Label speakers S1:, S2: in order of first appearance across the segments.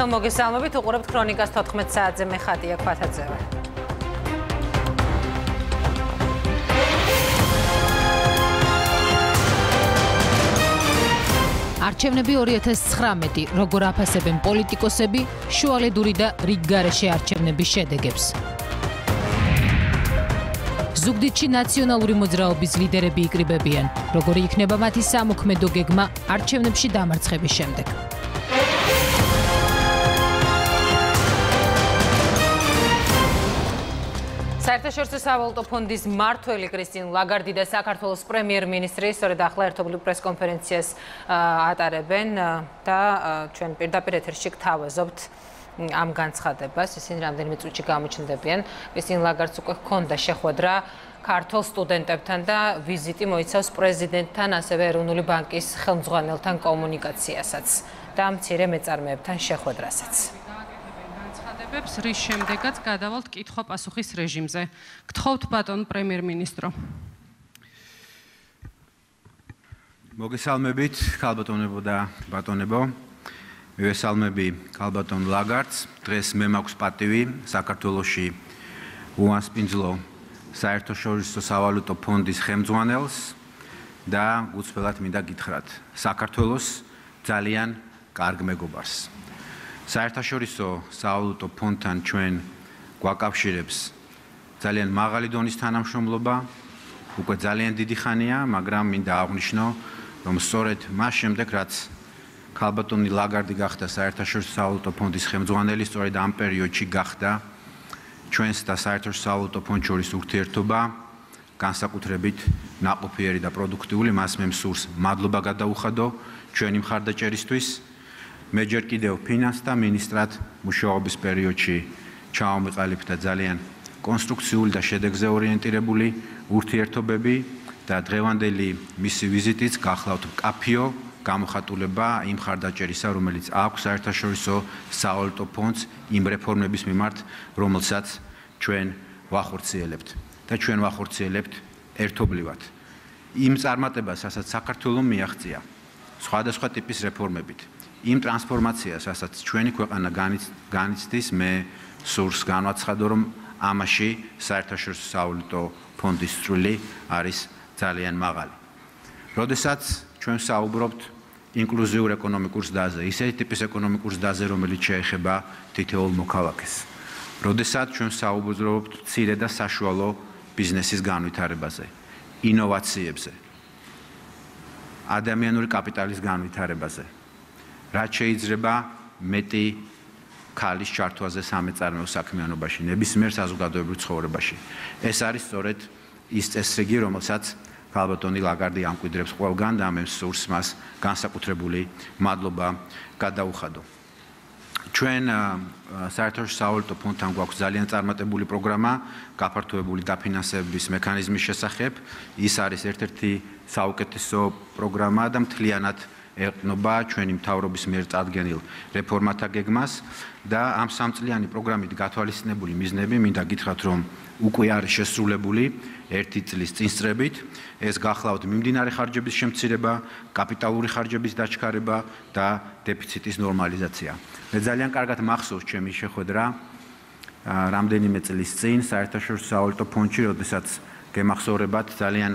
S1: ერთხელ მოგესალმებით, უყურებთ ქრონიკას 14 საათზე მე ხატია ქვათაძე. არჩევნები 2019 როგორ აფასებენ პოლიტიკოსები, შუალედური და რიგგარეშე არჩევნების შედეგებს. ზუგდიდში ნაციონალური მოძრაობის ლიდერები იკრიბებიან, როგორი იქნება მათი სამოქმედო გეგმა არჩევნებში დამარცხების შემდეგ. საერთაშორისო სავალუტო ფონდის მართველი კრისტინ ლაგარდი და საქართველოს პრემიერ-მინისტრი სწორედ ახლა ერთობლივ პრეს-კონფერენციას ატარებენ და ჩვენ პირდაპირ ეთერში გთავაზობთ ამ განცხადებას. ისინი რამდენიმე წუთში გამოჩნდებიან. კრისტინ ლაგარდს უკვე ჰქონდა შეხვედრა ქართულ სტუდენტებთან და ვიზიტი მოიცავს პრეზიდენტთან, ასევე ეროვნული ბანკის ხელმძღვანელთან კომუნიკაციასაც და მცირე მეწარმეებთან შეხვედრასაც.
S2: განცხადებებს, რის შემდეგაც გადავალთ კითხვა-პასუხის რეჟიმზე. გთხოვთ ბატონ პრემიერ-მინისტრო.
S3: მოგესალმებით, ხალბატონებო და ბატონებო. მივესალმები ხალბატონ ლაგარდს. დღეს მე მაქვს პატივი საქართველოსში უასპინძლო საერთაშორისო სავალუტო ფონდის ხელმძღვანელს და უცხოელად მინდა გითხრათ საქართველოს ძალიან კარგ მეგობარს. საერთაშორისო საავადმყოფო ფონდთან ჩვენ გვაკავშირებს ძალიან მაღალი დონის თანამშრომლობა უკვე ძალიან დიდი ხანია მაგრამ მინდა აღვნიშნო რომ სწორედ მას შემდეგ რაც ქალბატონი ლაგარდი გახდა საერთაშორისო საავადმყოფო ფონდის ხელმძღვანელი სწორედ ამ პერიოდში გახდა ჩვენს და საერთაშორისო საავადმყოფო ფონდ შორის ურთიერთობა განსაკუთრებით ნაყოფიერი და პროდუქტიული მას მე მსურს მადლობა გადაუხადო ჩვენი მხარდაჭერისთვის მე ჯერ კიდევ ფინანსთა მინისტრად მუშაობის პერიოდში ჩავამიყალიბ და ძალიან კონსტრუქციული და შედეგზე ორიენტირებული ურთიერთობები და დღევანდელი მისი ვიზიტიც გახლავთ კაფიო გამოხატულება იმ ხარდაჭერისა, რომელიც აქვს საერთაშორისო საავადმყოფო ფონდს იმ რეფორმების მიმართ, რომელსაც ჩვენ ვახორციელებთ და ჩვენ ვახორციელებთ ერთობლივად. იმ წარმატებას, რასაც საქართველოს მიაღწია სხვადასხვა ტიპის რეფორმებით, იმ ტრანსფორმაციას, რასაც ჩვენი ქვეყანა განიცდის, მე სურს განვაცხადო, რომ ამაში საერთაშორისო საავადმყოფო ფონდის წვლილი არის ძალიან მაღალი. როდესაც ჩვენ საუბრობთ ინკლუზიურ ეკონომიკურ ზრდაზე, ისეთი ტიპის ეკონომიკურ ზრდაზე, რომელიც შეეხება თითოეულ მოქალაქეს. როდესაც ჩვენ საუბრობთ ცირე და საშუალო ბიზნესის განვითარებაზე, ინოვაციებზე, ადამიანური კაპიტალის განვითარებაზე, რაც შეიძლება მეტი ქალის ჩართვაზე სამეწარმეო საქმიანობაში, ნებისმიერ საზოგადოებრივ ცხოვრებაში. ეს არის სწორედ ის წესრიგი, რომელსაც ქალბატონი ლაგარდი ამკვიდრებს ყველგან და მე სურს მას განსაკუთრებული მადლობა გადაუხადო. ჩვენ საერთაშორისო საავადმყოფო ფონდთან გვაქვს ძალიან წარმატებული პროგრამა გაფართოებული დაფინანსების მექანიზმის შესახებ. ის არის ერთ-ერთი საუკეთესო პროგრამა და მთლიანად ეყნობა ჩვენი მთავრობის მიერ წარდგენილ რეფორმათა გეგმას და ამ სამწლიანი პროგრამით გათვალისწინებული მიზნები მინდა გითხრათ რომ უკვე არის შესრულებული ერთი წლის წინსწრებით ეს გახლავთ მიმდინარე ხარჯების შემცირება, კაპიტალური ხარჯების დაჩქარება და დეფიციტის ნორმალიზაცია. მე ძალიან კარგად მახსოვს ჩემი შეხვედრა რამდენიმე წლის წინ საერთაშორისო საავადმყოფო ფონდში, როდესაც გემახსოვრებათ ძალიან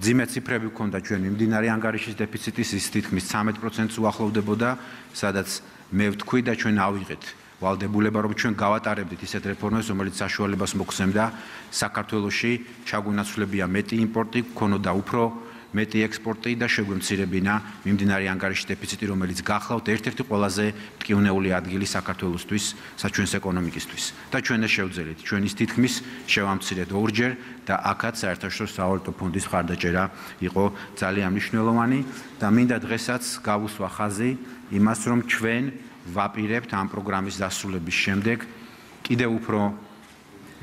S3: ძიმე ციფრები გქონდა. ჩვენ მიმდინარე ანგარიშის დეფიციტის ის თითქმის 13%-ს უახლოვდებოდა, სადაც მე ვთქვი და ჩვენ ავიღეთ ვალდებულება რომ ჩვენ გავატარებდით ისეთ რეფორმებს, რომელიც საშუალებას მოგხსენდა. საქართველოსში ჩაგუნაცვლებია მეტი იმპორტი, ქონოდა უფრო მეტი ექსპორტი და შეგვემცირებინა მიმდინარე ანგარიშის დეფიციტი, რომელიც გახლავთ ერთ-ერთი ყველაზე მტკივნეული ადგილი საქართველოსთვის, საჩვენს ეკონომიკისთვის. და ჩვენ ეს შევძელით, ჩვენ ის თითქმის შევამცირეთ ორჯერ და აქაც საერთაშორისო საავადმყოფო ფონდის ხარდაჭერა იყო ძალიან მნიშვნელოვანი და მინდა დღესაც გავუსვა ხაზი იმას, რომ ჩვენ ვაპირებთ ამ პროგრამის დასრულების შემდეგ კიდევ უფრო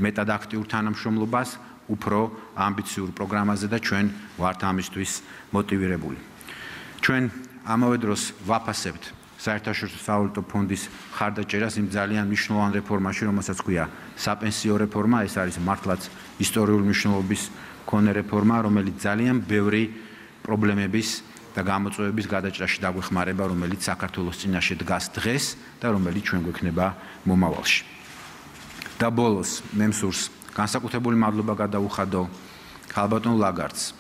S3: მეტად აქტიურ თანამშრომლობას უფრო ამბიციურ პროგრამაზე და ჩვენ ვართ ამისთვის მოტივირებული. ჩვენ ამავე დროს ვაფასებთ საერთაშორისო საავადმყოფო ფონდის ხარდაჭერას იმ ძალიან მნიშვნელოვან რეფორმაში, რომელსაც ქვია საპენსიო რეფორმა, ეს არის მართლაც ისტორიული მნიშვნელობის მქონე რეფორმა, რომელიც ძალიან ბევრი პრობლემების და გამოწვევების გადაჭრაში დაგვეხმარება, რომელიც საქართველოს წინაშე დგას დღეს და რომელიც ჩვენ გვექნება მომავალში. და ბოლოს მე მსურს განსაკუთრებული მადლობა გადაუხადო ხალბატონ ლაგარდს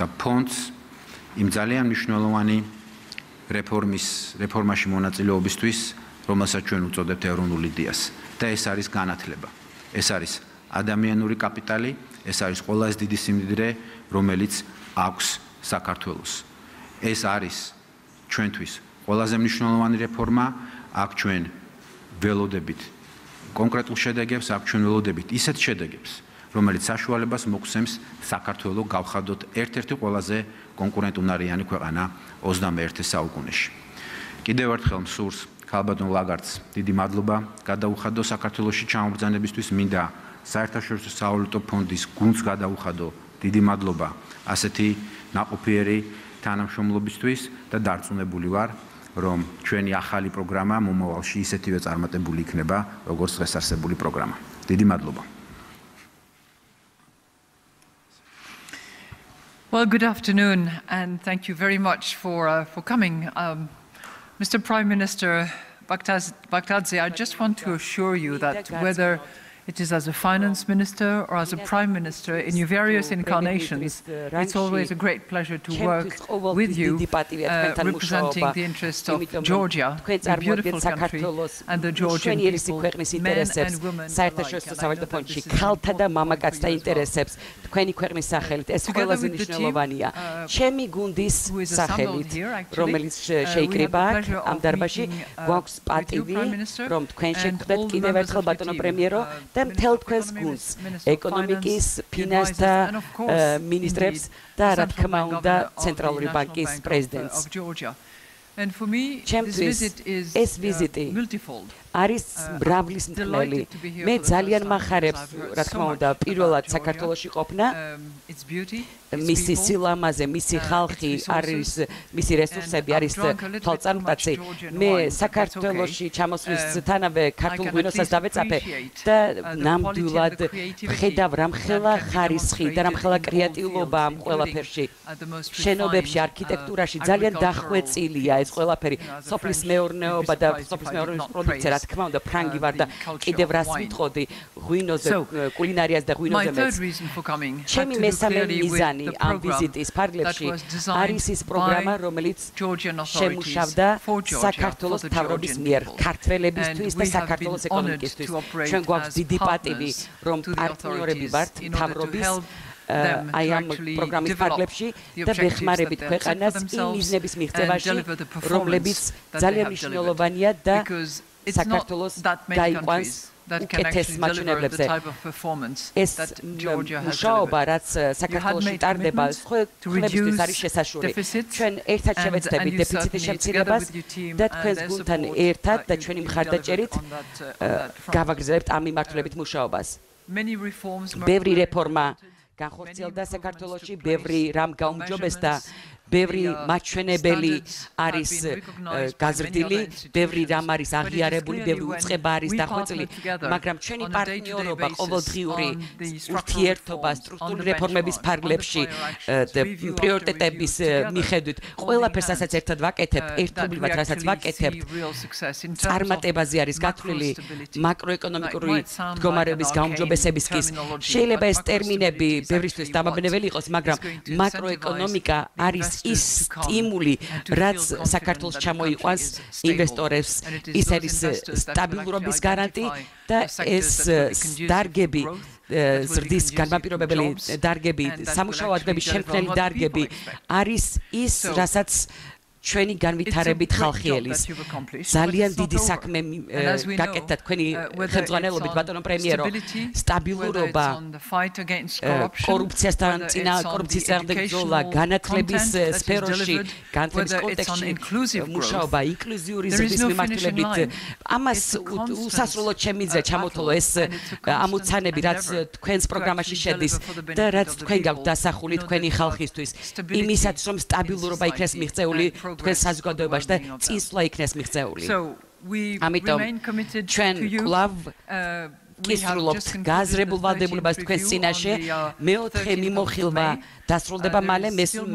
S3: და ფონდს იმ ძალიან მნიშვნელოვანი რეფორმის რეფორმაში მონაწილეობისთვის, რომელსაც ჩვენ უწოდებთ ეროვნული დიას და ეს არის განათლება. ეს არის ადამიანური კაპიტალი, ეს არის ყველაზე დიდი სიმდიდრე, რომელიც აქვს საქართველოს. ეს არის ჩვენთვის ყველაზე მნიშვნელოვანი რეფორმა, აქ ჩვენ ველოდებით კონკრეტულ შედეგებს, აქ ჩვენ ველოდებით ისეთ შედეგებს, რომელიც საშუალებას მოგცემს საქართველოს გავხადოთ ერთ-ერთი ყველაზე კონკურენტუნარიანი ქვეყანა 21 საუკუნეში. კიდევ ერთხელ მსურს ქალბატონ ლაგარდს დიდი მადლობა. გადაუხადო საქართველოსში ჩამობრძანებისთვის მინდა საერთაშორისო სავალუტო ფონდის გუნდს გადაუხადო. დიდი მადლობა. ასეთი ნაყოფიერი თანამშრომლობისთვის და დარწმუნებული ვარ რომ ჩვენი ახალი პროგრამა მომავალში ისეთივე წარმატებული იქნება როგორც დღეს არსებული პროგრამა. დიდი მადლობა.
S4: Well, good afternoon, and thank you very much for uh, for coming, um, Mr. Prime Minister Baghdadze. I just want to assure you that whether it is as a finance minister or as a prime minister in your various incarnations. It's always a great pleasure to work with you, uh, representing the interests of Georgia, a beautiful country, and the Georgian people, men and women
S5: ქალთა და მამაკაცთა ინტერესებს თქვენი ქვეყნის სახელით ეს ყველაზე მნიშვნელოვანია. ჩემი გუნდის სახელით, რომელიც შეიკრიბა ამ დარბაზში, გვაქვს პატივი, რომ თქვენ შეგხვდეთ კიდევ ერთხელ ბატონო პრემიერო და მთელ თქვენს გუნდს ეკონომიკის, ფინანსთა მინისტრებს და რა თქმა უნდა ცენტრალური ბანკის პრეზიდენტს.
S4: And for me this visit is
S5: ეს ვიზიტი არის მრავლის მთელი. მე ძალიან מחარებს, რა თქმა უნდა, პირველად საქართველოსში ყოფნა. მისი სილამაზე, მისი ხალხი არის, მისი რესურსები არის თვალწარმტაცი. მე საქართველოსში ჩამოსვლისთანავე ქართულ ღვინოსაც დავეწაფე და ნამდვილად ხედავ რამხელა ხარისხი და რამხელა კრეატიულობა ამ ყველაფერში. შენობებში, არქიტექტურაში ძალიან დახვეწილია ეს ყველაფერი. სოფლის მეურნეობა და სოფლის მეურნეობის პროდუქცია რა თქმა უნდა ფრანგი ვარ და კიდევ რას ვიტყოდი ღვინოზე კულინარიას და ღვინოზე მეც. ჩემი მესამე მიზანი ამ ვიზიტის ფარგლებში არის ის პროგრამა რომელიც შემუშავდა საქართველოს თავრობის მიერ ქართველებისთვის და საქართველოს ეკონომიკისთვის ჩვენ გვაქვს დიდი პატივი რომ პარტნიორები ვართ თავრობის აი ამ პროგრამის ფარგლებში და ვეხმარებით ქვეყანას იმ მიზნების მიღწევაში რომლებიც ძალიან მნიშვნელოვანია და საქართველოს გაიყვანს უკეთეს მაჩვენებლებზე. ეს მუშაობა რაც საქართველოსში ტარდება ხლებისთვის არის შესაშური ჩვენ ერთად შევეცდებით დეფიციტის შემცირებას და თქვენს გუნდთან ერთად და ჩვენი მხარდაჭერით გავაგრძელებთ ამ მიმართულებით მუშაობას. ბევრი რეფორმა განხორციელდა საქართველოსში ბევრი რამ გაუმჯობესდა ბევრი მაჩვენებელი არის გაზრდილი, ბევრი რამ არის აღიარებული, ბევრი უצება არის დახვეწილი, მაგრამ ჩვენი პარტნიორობა ყოველდღიური ურთიერთობა სტრუქტურული რეფორმების ფარგლებში პრიორიტეტების მიხედვით, ყველაფერს ასაც ერთად ვაკეთებთ, ერთობლივად რასაც ვაკეთებთ, წარმატებაზე არის გათვლილი მაკროეკონომიკური მდგომარეობის გაუმჯობესებისთვის. შეიძლება ეს ტერმინები ბევრისთვის დამაბნეველი იყოს, მაგრამ მაკროეკონომიკა არის ის სტიმული, რაც საქართველოს ჩამოიყვანს ინვესტორებს, ის არის სტაბილურობის გარანტი და ეს დარგები ზრდის განმაპირობებელი დარგები, სამუშაო ადგილების შემქმნელი დარგები არის ის, რასაც ჩვენი განვითარებით ხალხიელის. ძალიან დიდი საქმე გაკეთდა თქვენი ხელმძღვანელობით ბატონო პრემიერო. სტაბილურობა კორუფციასთან წინა კორუფციის წინააღმდეგ ბრძოლა განათლების სფეროში განათლების კონტექსტში მუშაობა ინკლუზიური ზრდის მიმართულებით ამას უსასრულოდ შემიძლია ჩამოთვალო ეს ამოცანები რაც თქვენს პროგრამაში შედის და რაც თქვენ გაქვთ დასახული თქვენი ხალხისთვის. იმისაც რომ სტაბილურობა იქნეს მიღწეული თქვენ საზოგადოებაში და წინსვლა იქნეს მიღწეული. ამიტომ ჩვენ კლავ კისრულობთ გაზრებულ ვალდებულებას თქვენ წინაშე მეოთხე მიმოხილვა დასრულდება მალე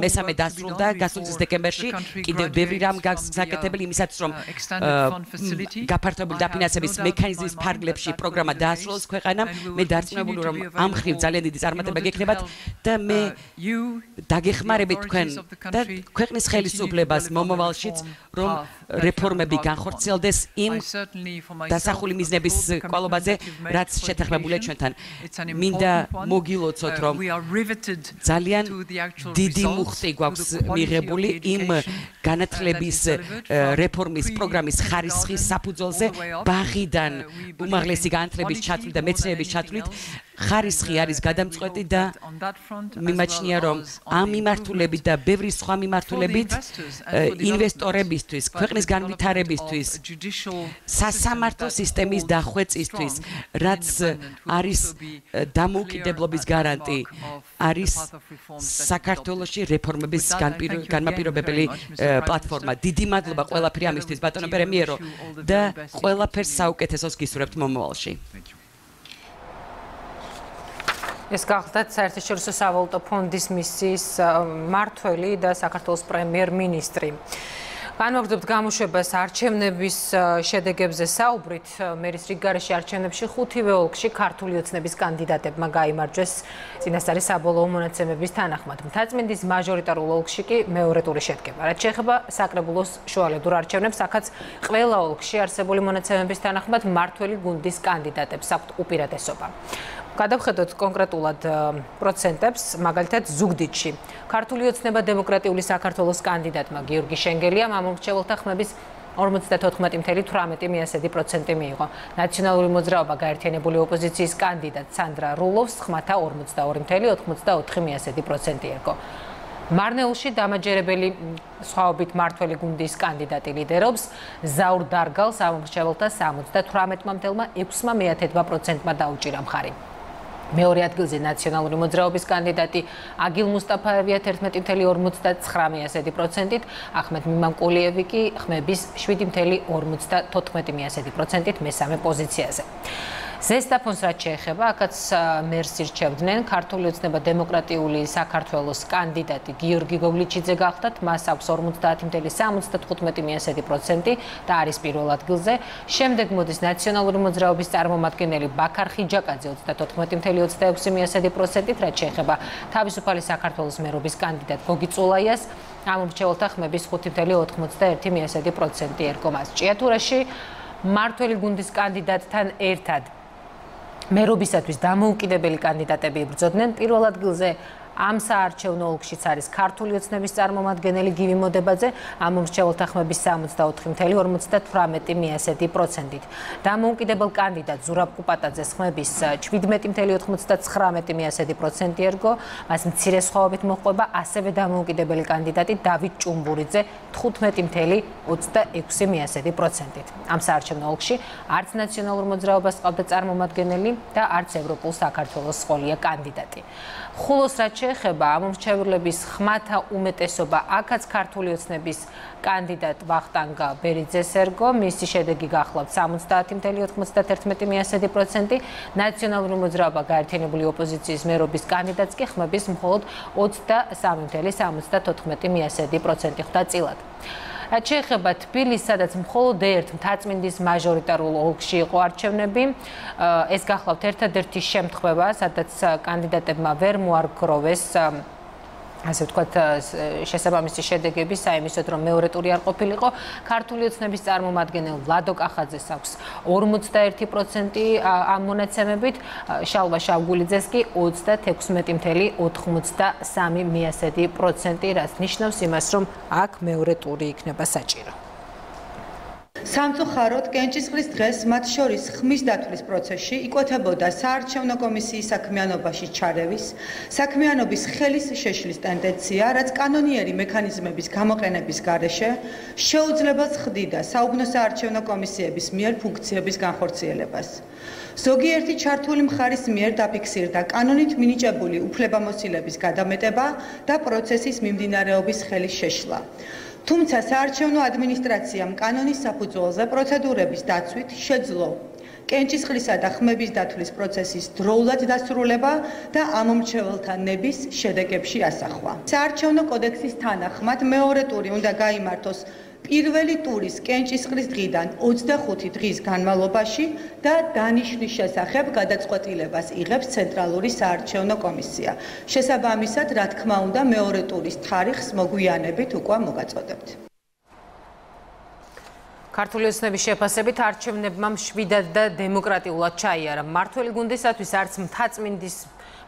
S5: მესამე დასრულდა გასულ წლის დეკემბერში. კიდევ ბევრი რამ გასაკეთებელი იმისაც რომ გაფართოებული დაფინანსების მექანიზმის ფარგლებში პროგრამა დაასრულოს ქვეყანამ. მე დარწმუნებული რომ ამ ხრივ ძალიან დიდი წარმატება გექნებათ და მე დაგეხმარებით თქვენ და ქვეყნის ხელისუფლებას მომავალშიც რომ რეფორმები განხორციელდეს იმ დასახული მიზნების კვალობაზე რაც შეთანხმებულია ჩვენთან. მინდა მოგილოცოთ რომ ძალიან დიდი მუხტი გვაქვს მიღებული იმ განათლების რეფორმის პროგრამის ხარისხის საფუძველზე ბაღიდან უმაღლესი განათლების ჩათვლით და მეცნიერების ჩათვლით ხარისხი არის გადამწყვეტი და მიმაჩნია რომ ამ მიმართულებით და ბევრი სხვა მიმართულებით ინვესტორებისთვის, ქვეყნის განვითარებისთვის, სასამართლო სისტემის დახვეწისთვის, რაც არის დამოუკიდებლობის გარანტი, არის საქართველოსი რეფორმების განმაპირობებელი პლატფორმა. დიდი მადლობა ყველაფერი ამისთვის ბატონო პრემიერო და ყველაფერს საუკეთესოს გისურვებთ მომავალში.
S1: Ეს გახლდათ საერთაშორისო სავალუტო ფონდის მისიის მართველი და საქართველოს პრემიერ-მინისტრი. განმოგრძობთ გამოშვებას არჩევნების შედეგებზე საუბრით. მერის რიგგარეში არჩევნებში ხუთივე ოლქში ქართული ოცნების კანდიდატებმა გამოიმარჯვეს წინასწარი საბოლოო მონაცემების თანახმად. მთაწმინდის მაჟორიტარულ ოლქში კი მეორე ტური შედგება. რაც შეეხება საკრებულოს შუალედურ არჩევნებს, აქაც ყველა ოლქში არსებული მონაცემების თანახმად მართველი გუნდის კანდიდატებს აქვთ უპირატესობა. გადავხედოთ კონკრეტულად პროცენტებს, მაგალითად ზუგდიდში. ქართული ოცნება დემოკრატიული საქართველოს კანდიდატმა გიორგი შენგელიამ ამორჩეულთა ხმების 54.18 მიასედი პროცენტი მიიღო. ნაციონალური მოძრაობა გაერთიანებული ოპოზიციის კანდიდატ სანდრა რულოვს ხმათა 42.84 მიასედი პროცენტი ერგო. მარნეულში დამაჯერებელი სხვაობით მართველი გუნდის კანდიდატი ლიდერობს ზაურ დარგალს ამორჩეულთა 78.6 მიათედა პროცენტმა დაუჭირა მხარი. მეორე ადგილზე ნაციონალური მოძრაობის კანდიდატი აგილ მუსტაფაევია 11.59%-ით, ახმედ მიმამკულიევი კი ხმების 7.54%-ით მესამე პოზიციაზე. ზესტაფონს რაც შეეხება, აქაც მერს ირჩევდნენ ქართული ოცნება დემოკრატიული საქართველოს კანდიდატი გიორგი გოგლიჩიძე გახდათ, მას აქვს 50.75% და არის პირველ ადგილზე. შემდეგ მოდის ნაციონალური მოძრაობის წარმომადგენელი ბაქარ ხიჯაკაძე 34.26%-ით, რაც შეეხება თავისუფალი საქართველოს მერობის კანდიდატ გოგი წულაიას. ამომრჩეველთა ხმების 5.91% ერგო მას. ჭიათურაში მართველი გუნდის კანდიდატთან ერთად მერობისათვის დამოუკიდებელი კანდიდატები იბრძოდნენ პირველ ადგილზე ამ საარჩევნო ოლქშიც არის ქართული ოცნების წარმომადგენელი გივი მოდებაძე ამ მომრჩეველთა ხმების 64.58%-ით. დამოუკიდებელ კანდიდატ ზურაბ კუპატაძეს ხმების 17.99%-ით ერგო, მას მცირე სხვაობით მოყვება ასევე დამოუკიდებელი კანდიდატი დავით ჭუმბურიძე 15.26%-ით. ამ საარჩევნო ოლქში არც ნაციონალურ მოძრაობას ყავდა წარმომადგენელი და არც ევროპულ საქართველოს სკოლია კანდიდატი. ხულოს რაც შეეხება ამომრჩევლების ხმათა უმეტესობა აქაც ქართული ოცნების კანდიდატ ვახტანგ ბერიძეს ერგო მისი შედეგი გახლავთ 70.91%. ნაციონალური მოძრაობა გაერთიანებული ოპოზიციის მერობის კანდიდატს კი ხმების მხოლოდ 23.74% ხვდა წილად. რაც შეეხება თბილისს, სადაც მხოლოდ ერთ მთაწმინდის მაჟორიტარულ ოლქში იყო არჩევნები, ეს გახლავთ ერთადერთი შემთხვევა, სადაც კანდიდატებმა ვერ მოარგროვეს ასე ვთქვათ, შესაბამისი შედეგები საიმისოდ, რომ მეორე ტური არ ყოფილიყო, ქართული ოცნების წარმომადგენელ ვლადო კახაძეს აქვს 41% ამ მონაცემებით, შალვა შავგულიძეს კი 36.83%, რაც ნიშნავს იმას, რომ აქ მეორე ტური იქნება საჭირო.
S6: სამწუხაროდ კენჭისყრის დღეს მათ შორის ხმის დათვლის პროცესში იკვეთებოდა საარჩევნო კომისიის საქმიანობაში ჩარევის, საქმიანობის ხელის შეშლის ტენდენცია, რაც კანონიერი მექანიზმების გამოყენების გარეშე შეუძლებელს ხდიდა საუბნო საარჩევნო კომისიების მიერ ფუნქციების განხორციელებას. ზოგიერთი ჩართული მხარის მიერ დაფიქსირდა კანონით მინიჭებული უფლებამოსილების გადამეტება და პროცესის მიმდინარეობის ხელის შეშლა. თუმცა საარჩევნო ადმინისტრაციამ კანონის საფუძველზე პროცედურების დაცვით შეძლო კენჭისყრისა და ხმების დათვლის პროცესის დროულად დასრულება და ამომრჩეველთა ნების შედეგებში ასახვა. საარჩევნო კოდექსის თანახმად მეორე ტური უნდა გაიმართოს პირველი ტურის კენჭისყრის დღიდან 25 დღის განმავლობაში და დანიშნვის შესახებ გადაწყვეტილებას იღებს ცენტრალური საარჩევნო კომისია. შესაბამისად, რა თქმა უნდა, მეორე ტურის თარიღს მოგვიანებით უკვე მოგაწოდებთ.
S1: ქართული ოცნების შეფასებით არჩევნებმა მშვიდად და დემოკრატიულად ჩაიარა. მართველი გუნდისათვის არც მთაწმინდის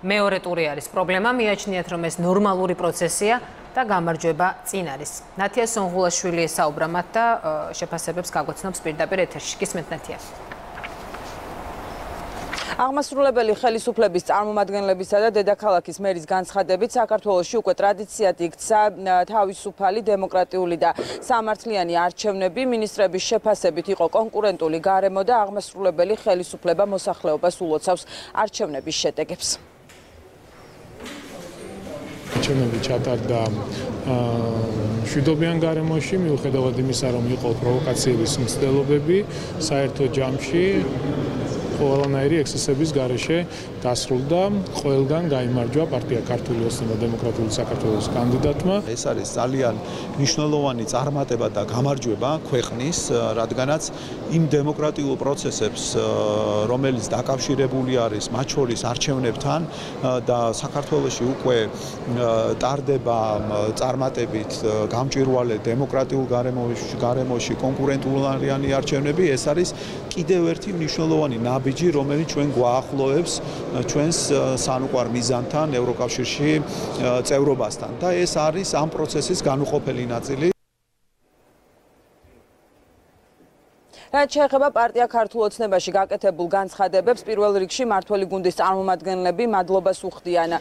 S1: მეორე ტური არის პრობლემა, მიაჩნიათ რომ ეს ნორმალური პროცესია და გამარჯვება წინ არის. ნათია სონღულაშვილი ესაუბრა მათ და შეფასებებს გაგოცნობს პირდაპირ ეთერში. გისმენთ ნათია.
S7: აღმასრულებელი ხელისუფლების წარმომადგენლებისა და დედაქალაქის მერის განცხადებით საქართველოსში უკვე ტრადიციად იქცა თავისუფალი დემოკრატიული და სამართლიანი არჩევნები ministrების შეფასებით იყო კონკურენტული გარემო და აღმასრულებელი ხელისუფლება მოსახლეობას ულოცავს არჩევნების შედეგებს.
S8: არჩევნები ჩატარდა შვიდობიან გარემოში მიუხედავად იმისა რომ იყო პროვოკაციების მცდელობები საერთო ჯამში ყველანაირი ექსესების გარეშე დასრულდა ყველგან გამარჯვა პარტია ქართული ოცნება დემოკრატიული საქართველოს კანდიდატმა.
S9: ეს არის ძალიან მნიშვნელოვანი წარმატება და გამარჯვება ქვეყნის რადგანაც იმ დემოკრატიულ პროცესებს რომელიც დაკავშირებული არის მათ შორის არჩევნებთან და საქართველოსში უკვე ტარდება წარმატებით გამჭვირვალე დემოკრატიულ გარემოში გარემოში კონკურენტულარიანი არჩევნები ეს არის კიდევ ერთი მნიშვნელოვანი ნაბი ნაბიჯი, რომელიც ჩვენ გვაახლოებს ჩვენს სანუკვარ მიზანთან ევროკავშირში წევრობასთან და ეს არის ამ პროცესის განუყოფელი ნაწილი.
S7: რაც შეეხება პარტია ქართულ ოცნებაში გაკეთებულ განცხადებებს, პირველ რიგში მართველი გუნდის წარმომადგენლები მადლობას უხდიან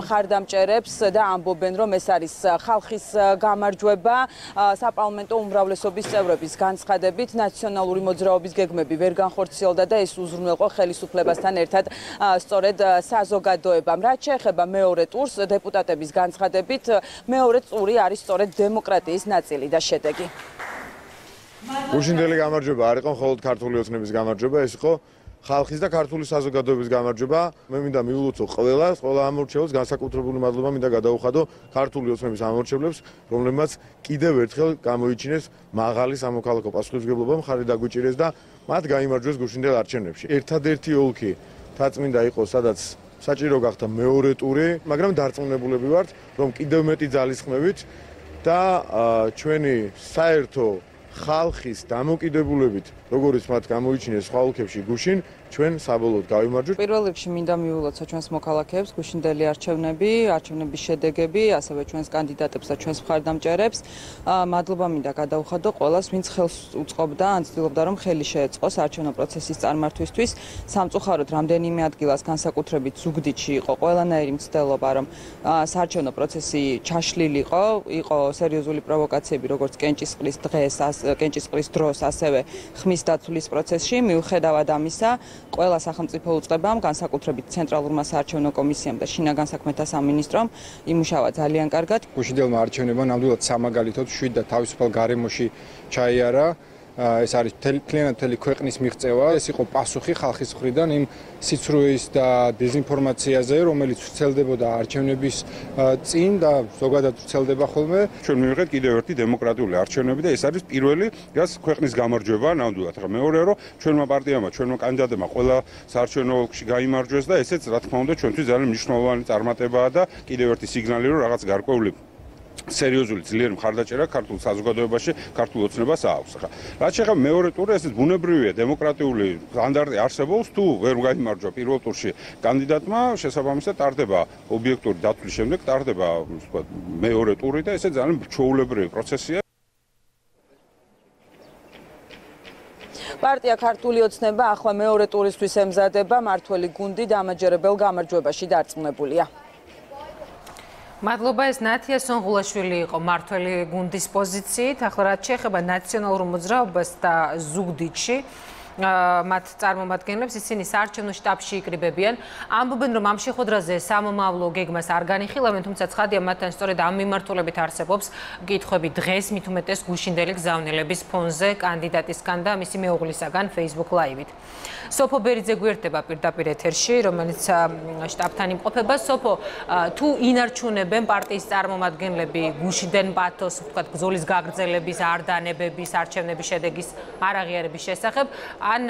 S7: მხარდამჭერებს და ამბობენ, რომ ეს არის ხალხის გამარჯვება, საპარლამენტო უმრავლესობის წევრების განცხადებით, ნაციონალური მოძრაობის გეგმები ვერ განხორციელდა და ეს უზრუნველყო ხელისუფლებასთან ერთად სწორედ საზოგადოებამ. რაც შეეხება მეორე ტურს, დეპუტატების განცხადებით, მეორე წური არის სწორედ დემოკრატიის ნაწილი და შედეგი.
S10: გუშინდელი გამარჯვება არ იყო მხოლოდ ქართული ოცნების გამარჯვება, ეს იყო ხალხის და ქართული საზოგადოების გამარჯვება. მე მინდა მიულოცო ყველას, ყველა ამორჩეულს განსაკუთრებული მადლობა მინდა გადაუხადო ქართული ოცნების ამორჩევლებს, რომლებმაც კიდევ ერთხელ გამოიჩინეს მაღალი სამოქალაქო პასუხისმგებლობა, მხარი დაგვიჭირეს და მათ გამოიმარჯვეს გუშინდელ არჩევნებში. ერთადერთი ოლქი თაწმინდა იყო, სადაც საჭირო გახდა მეორე ტური, მაგრამ დარწმუნებულები ვართ, რომ კიდევ მეტი ძალისხმევით და ჩვენი საერთო ხალხის დამოკიდებულებით, როგორც მათ გამოიჩინეს სხვა ოლქებში გუშინ, ჩვენ საბოლოოდ გავიმარჯვეთ.
S7: პირველ რიგში მინდა მიულოცო ჩვენს მოქალაქეებს გუშინდელი არჩევნები, არჩევნების შედეგები, ასევე ჩვენს კანდიდატებს და ჩვენს მხარდამჭერებს. მადლობა მინდა გადაუხადო ყველას, ვინც ხელს უწყობდა, ან ცდილობდა რომ ხელი შეეწყოს არჩევნო პროცესის წარმართვისთვის. სამწუხაროდ რამდენიმე ადგილას განსაკუთრებით ზუგდიდში იყო ყველანაირი მცდელობა, რომ საარჩევნო პროცესი ჩაშლილიყო, იყო სერიოზული პროვოკაციები, როგორც კენჭისყრის დღეს, კენჭისყრის დროს, ასევე ხმის დაცulis პროცესში, მიუხედავად ამისა, ყველა სახელმწიფო უწყებამ, განსაკუთრებით ცენტრალურმა საარჩევნო კომისიამ და შინაგან საქმეთა სამინისტრომ იმუშავა ძალიან კარგად.
S11: გუშინდელმა არჩევნებმა ნამდვილად სამაგალითოდ შვიდ და თავისუფალ გარემოში ჩაიარა. ეს არის მთლიანად მთელი ქვეყნის მიღწევა. ეს იყო პასუხი ხალხის მხრიდან იმ სიცრუის და დეзинფორმაციაზე, რომელიც ვრცელდებოდა არჩევნების წინ და ზოგადად ვრცელდება ხოლმე.
S12: ჩვენ მივიღეთ კიდევ ერთი დემოკრატიული არჩევნები და ეს არის პირველი, რაც ქვეყნის გამარჯვება ნამდვილად. რა მეორე რომ ჩვენმა პარტიამა, ჩვენმა კანდიდატებმა ყველა საარჩევნო ოლქში გაიმარჯვეს და ესეც რა თქმა უნდა ჩვენთვის ძალიან მნიშვნელოვანი წარმატებაა და კიდევ ერთი სიგნალი რომ რაღაც გარკვეული სერიოზული ძლიერი მხარდაჭერა ქართულ საზოგადოებაში ქართულ ოცნებას აქვს. ხა რაც შეეხება მეორე ტური, ესეც ბუნებრივია დემოკრატიული სტანდარტი არსებობს, თუ ვერ გაიმარჯვა პირველ ტურში კანდიდატმა, შესაბამისად ტარდება ობიექტური დათვლის შემდეგ ტარდება, თქვა, მეორე ტური და ესე ძალიან ჩაულებრივი პროცესია.
S7: პარტია ქართული ოცნება ახლა მეორე ტურისთვის ემზადება, მართველი გუნდი დამაჯერებელ გამარჯვებაში დარწმუნებულია.
S1: მადლობა ეს ნათია სონღულაშვილი იყო მართველი გუნდის პოზიციით. ახლა რაც შეეხება ნაციონალურ მოძრაობას და ზუგდიდში მათ წარმომადგენლებს ისინი საარჩევნო შტაბში იკრიბებიან. ამბობენ რომ ამ შეხვედრაზე სამომავლო გეგმას არ განიხილავენ თუმცა ცხადია მათთან სწორედ ამ მიმართულებით არსებობს კითხვები დღეს მით უმეტეს გუშინდელი გზავნილების ფონზე კანდიდატისგან და მისი მეუღლისაგან Facebook Live-ით. სოფო ბერიძე გვერდება პირდაპირ ეთერში რომელიც შტაბთან იმყოფება. სოფო თუ ინარჩუნებენ პარტიის წარმომადგენლები გუშინდენ პათოს ვთქვათ ბრძოლის გაგრძელების არდანებების არჩევნების შედეგის არაღიარების შესახებ ან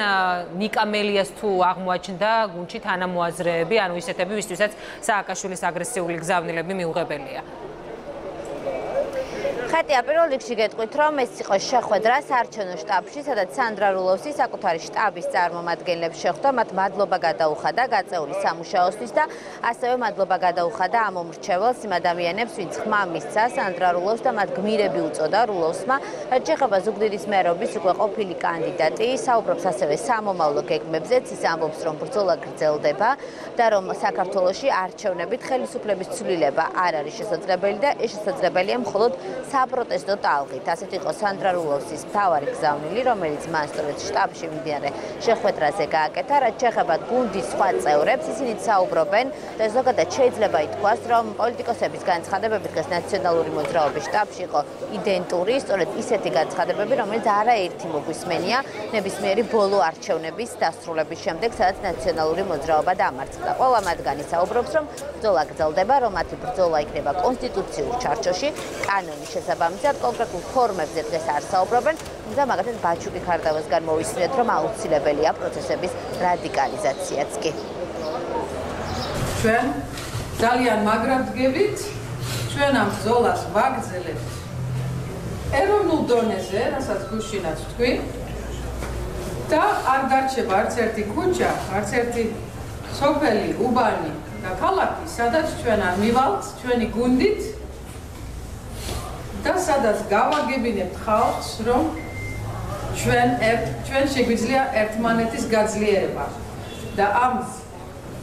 S1: ნიკამელიას თუ აღმოაჩნდა გუნჩი თანამოაზრეები ანუ ისეთები ვისთვისაც სააკაშვილის აგრესიული გზავნილები მიუღებელია
S13: ხეთია პირველ რიგში გეტყვით რომ ეს იყო შეხვედრა საარჩევნო შტაბში სადაც სანდრა რულოვსი საკუთარი შტაბის წარმომადგენლებს შეხვდა მათ მადლობა გადაუხადა გაწეული სამუშაოსთვის და ასევე მადლობა გადაუხადა ამ მომრჩეველს იმ ადამიანებს ვინც ხმა მისცა სანდრა რულოვს და მათ გმირები უწოდა რულოვსმა შეეხება ზუგდიდის მერობის უკვე ყოფილი კანდიდატი საუბრობს ასევე სამომავლო გეგმებზეც ის ამბობს რომ ბრძოლა გრძელდება და რომ საქართველოსი არჩევნებით ხელისუფლების ცვლილება არ არის შესაძლებელი და ეს შესაძლებელია მხოლოდ საპროტესტო ტალღით. ასეთ იყო სანდრა რულოვსის მთავარი გზავნილი, რომელიც მან სწორედ შტაბში მიდიარე შეხვედრაზე გააკეთა, რაც შეეხება გუნდის სხვა წევრებს, ისინი საუბრობენ და ზოგადად შეიძლება ითქვას, რომ პოლიტიკოსების განცხადებები დღეს ნაციონალური მოძრაობის შტაბში იყო იდენტური, სწორედ ისეთი განცხადებები, რომელიც არაერთი მოგვისმენია ნებისმიერი ბოლო არჩევნების დასრულების შემდეგ, სადაც ნაციონალური მოძრაობა დამარცხდა. ყველა მათგანი საუბრობს, რომ ბრძოლა გრძელდება, რომ მათი ბრძოლა იქნება კონსტიტუციურ ჩარჩოში, კანონის შესაბამისად კონკრეტულ ფორმებზე დღეს არ საუბრობენ, თუმცა მაგათაც ბაჩუკი ხარდავასგან მოისმინეთ, რომ აუცილებელია პროცესების რადიკალიზაციაც კი.
S14: ჩვენ ძალიან მაგრად დგებით, ჩვენ ამ ბრძოლას ვაგრძელებთ ეროვნულ დონეზე, რასაც გუშინაც თქვი. და არ დარჩება არც ერთი ქუჩა, არც ერთი სოფელი, უბანი და ქალაქი, სადაც ჩვენ არ მივალთ ჩვენი გუნდით და სადაც გავაგებინებთ ხალხს, რომ ჩვენ ჩვენ შეგვიძლია ერთმანეთის გაძლიერება. და ამ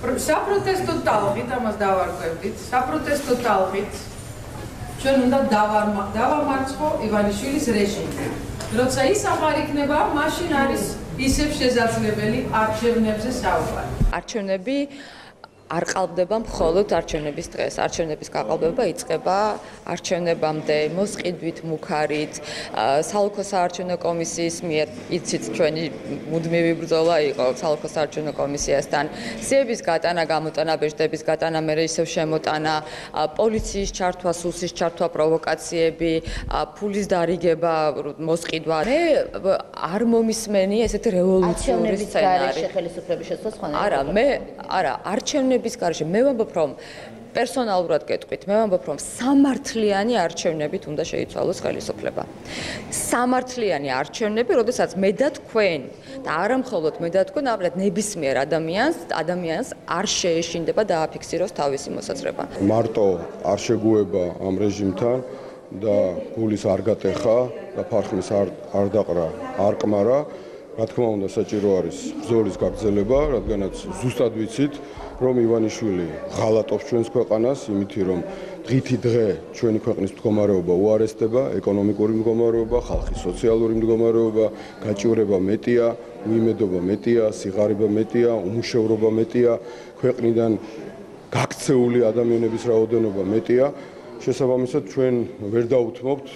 S14: საპროტესტო ტალღით ამას დავარკვევდით, საპროტესტო ტალღით ჩვენ უნდა დავამარცხო ივანიშვილის რეჟიმი. როცა ის აღარ იქნება, მაშინ არის ისევ შესაძლებელი არჩევნებზე საუბარი.
S15: არჩევნები არ ყალბდება მხოლოდ არჩევნების დღეს. არჩევნების გაყალბება იწყება არჩევნებამდე, მოსყიდვით, მუქარით, საალკო საარჩევნო კომისიის მიერ იცით ჩვენი მუდმივი ბრძოლა იყო საალკო საარჩევნო კომისიასთან. სიების გატანა, გამოტანა, ბეჭდების გატანა, მე ისევ შემოტანა, პოლიციის ჩართვა, სუსის ჩართვა, პროვოკაციები, ფულის დარიგება, მოსყიდვა. მე არ მომისმენი ესეთი რევოლუციური სცენარი. არჩევნების
S13: ხელისუფლების შესაძლოა ხო?
S15: არა, მე არა, არჩევნები არჩევნების გარშე მე ვამბობ რომ პერსონალურად გეტყვით მე ვამბობ რომ სამართლიანი არჩევნებით უნდა შეიცვალოს ხელისუფლება. სამართლიანი არჩევნები როდესაც მე და თქვენ და არა მხოლოდ მე და თქვენ ამრად ნებისმიერ ადამიანს ადამიანს არ შეეშინდება და აფიქსიროს თავისი მოსაზრება.
S16: მარტო არ შეგუება ამ რეჟიმთან და გულის არ გატეხა და ფარხლის არ არ დაყრა არ კმარა. რა თქმა უნდა საჭირო არის ბრძოლის გაგრძელება რადგანაც ზუსტად ვიცით რომ ივანიშვილი ღალატობს ჩვენს ქვეყანას, იმითი რომ დღითი დღე ჩვენი ქვეყნის მდგომარეობა უარესდება, ეკონომიკური მდგომარეობა, ხალხის სოციალური მდგომარეობა, გაჭირება მეტია, უიმედობა მეტია, სიღარიბე მეტია, უმუშევრობა მეტია, ქვეყნიდან გაქცეული ადამიანების რაოდენობა მეტია. შესაბამისად ჩვენ ვერ დაუთმობთ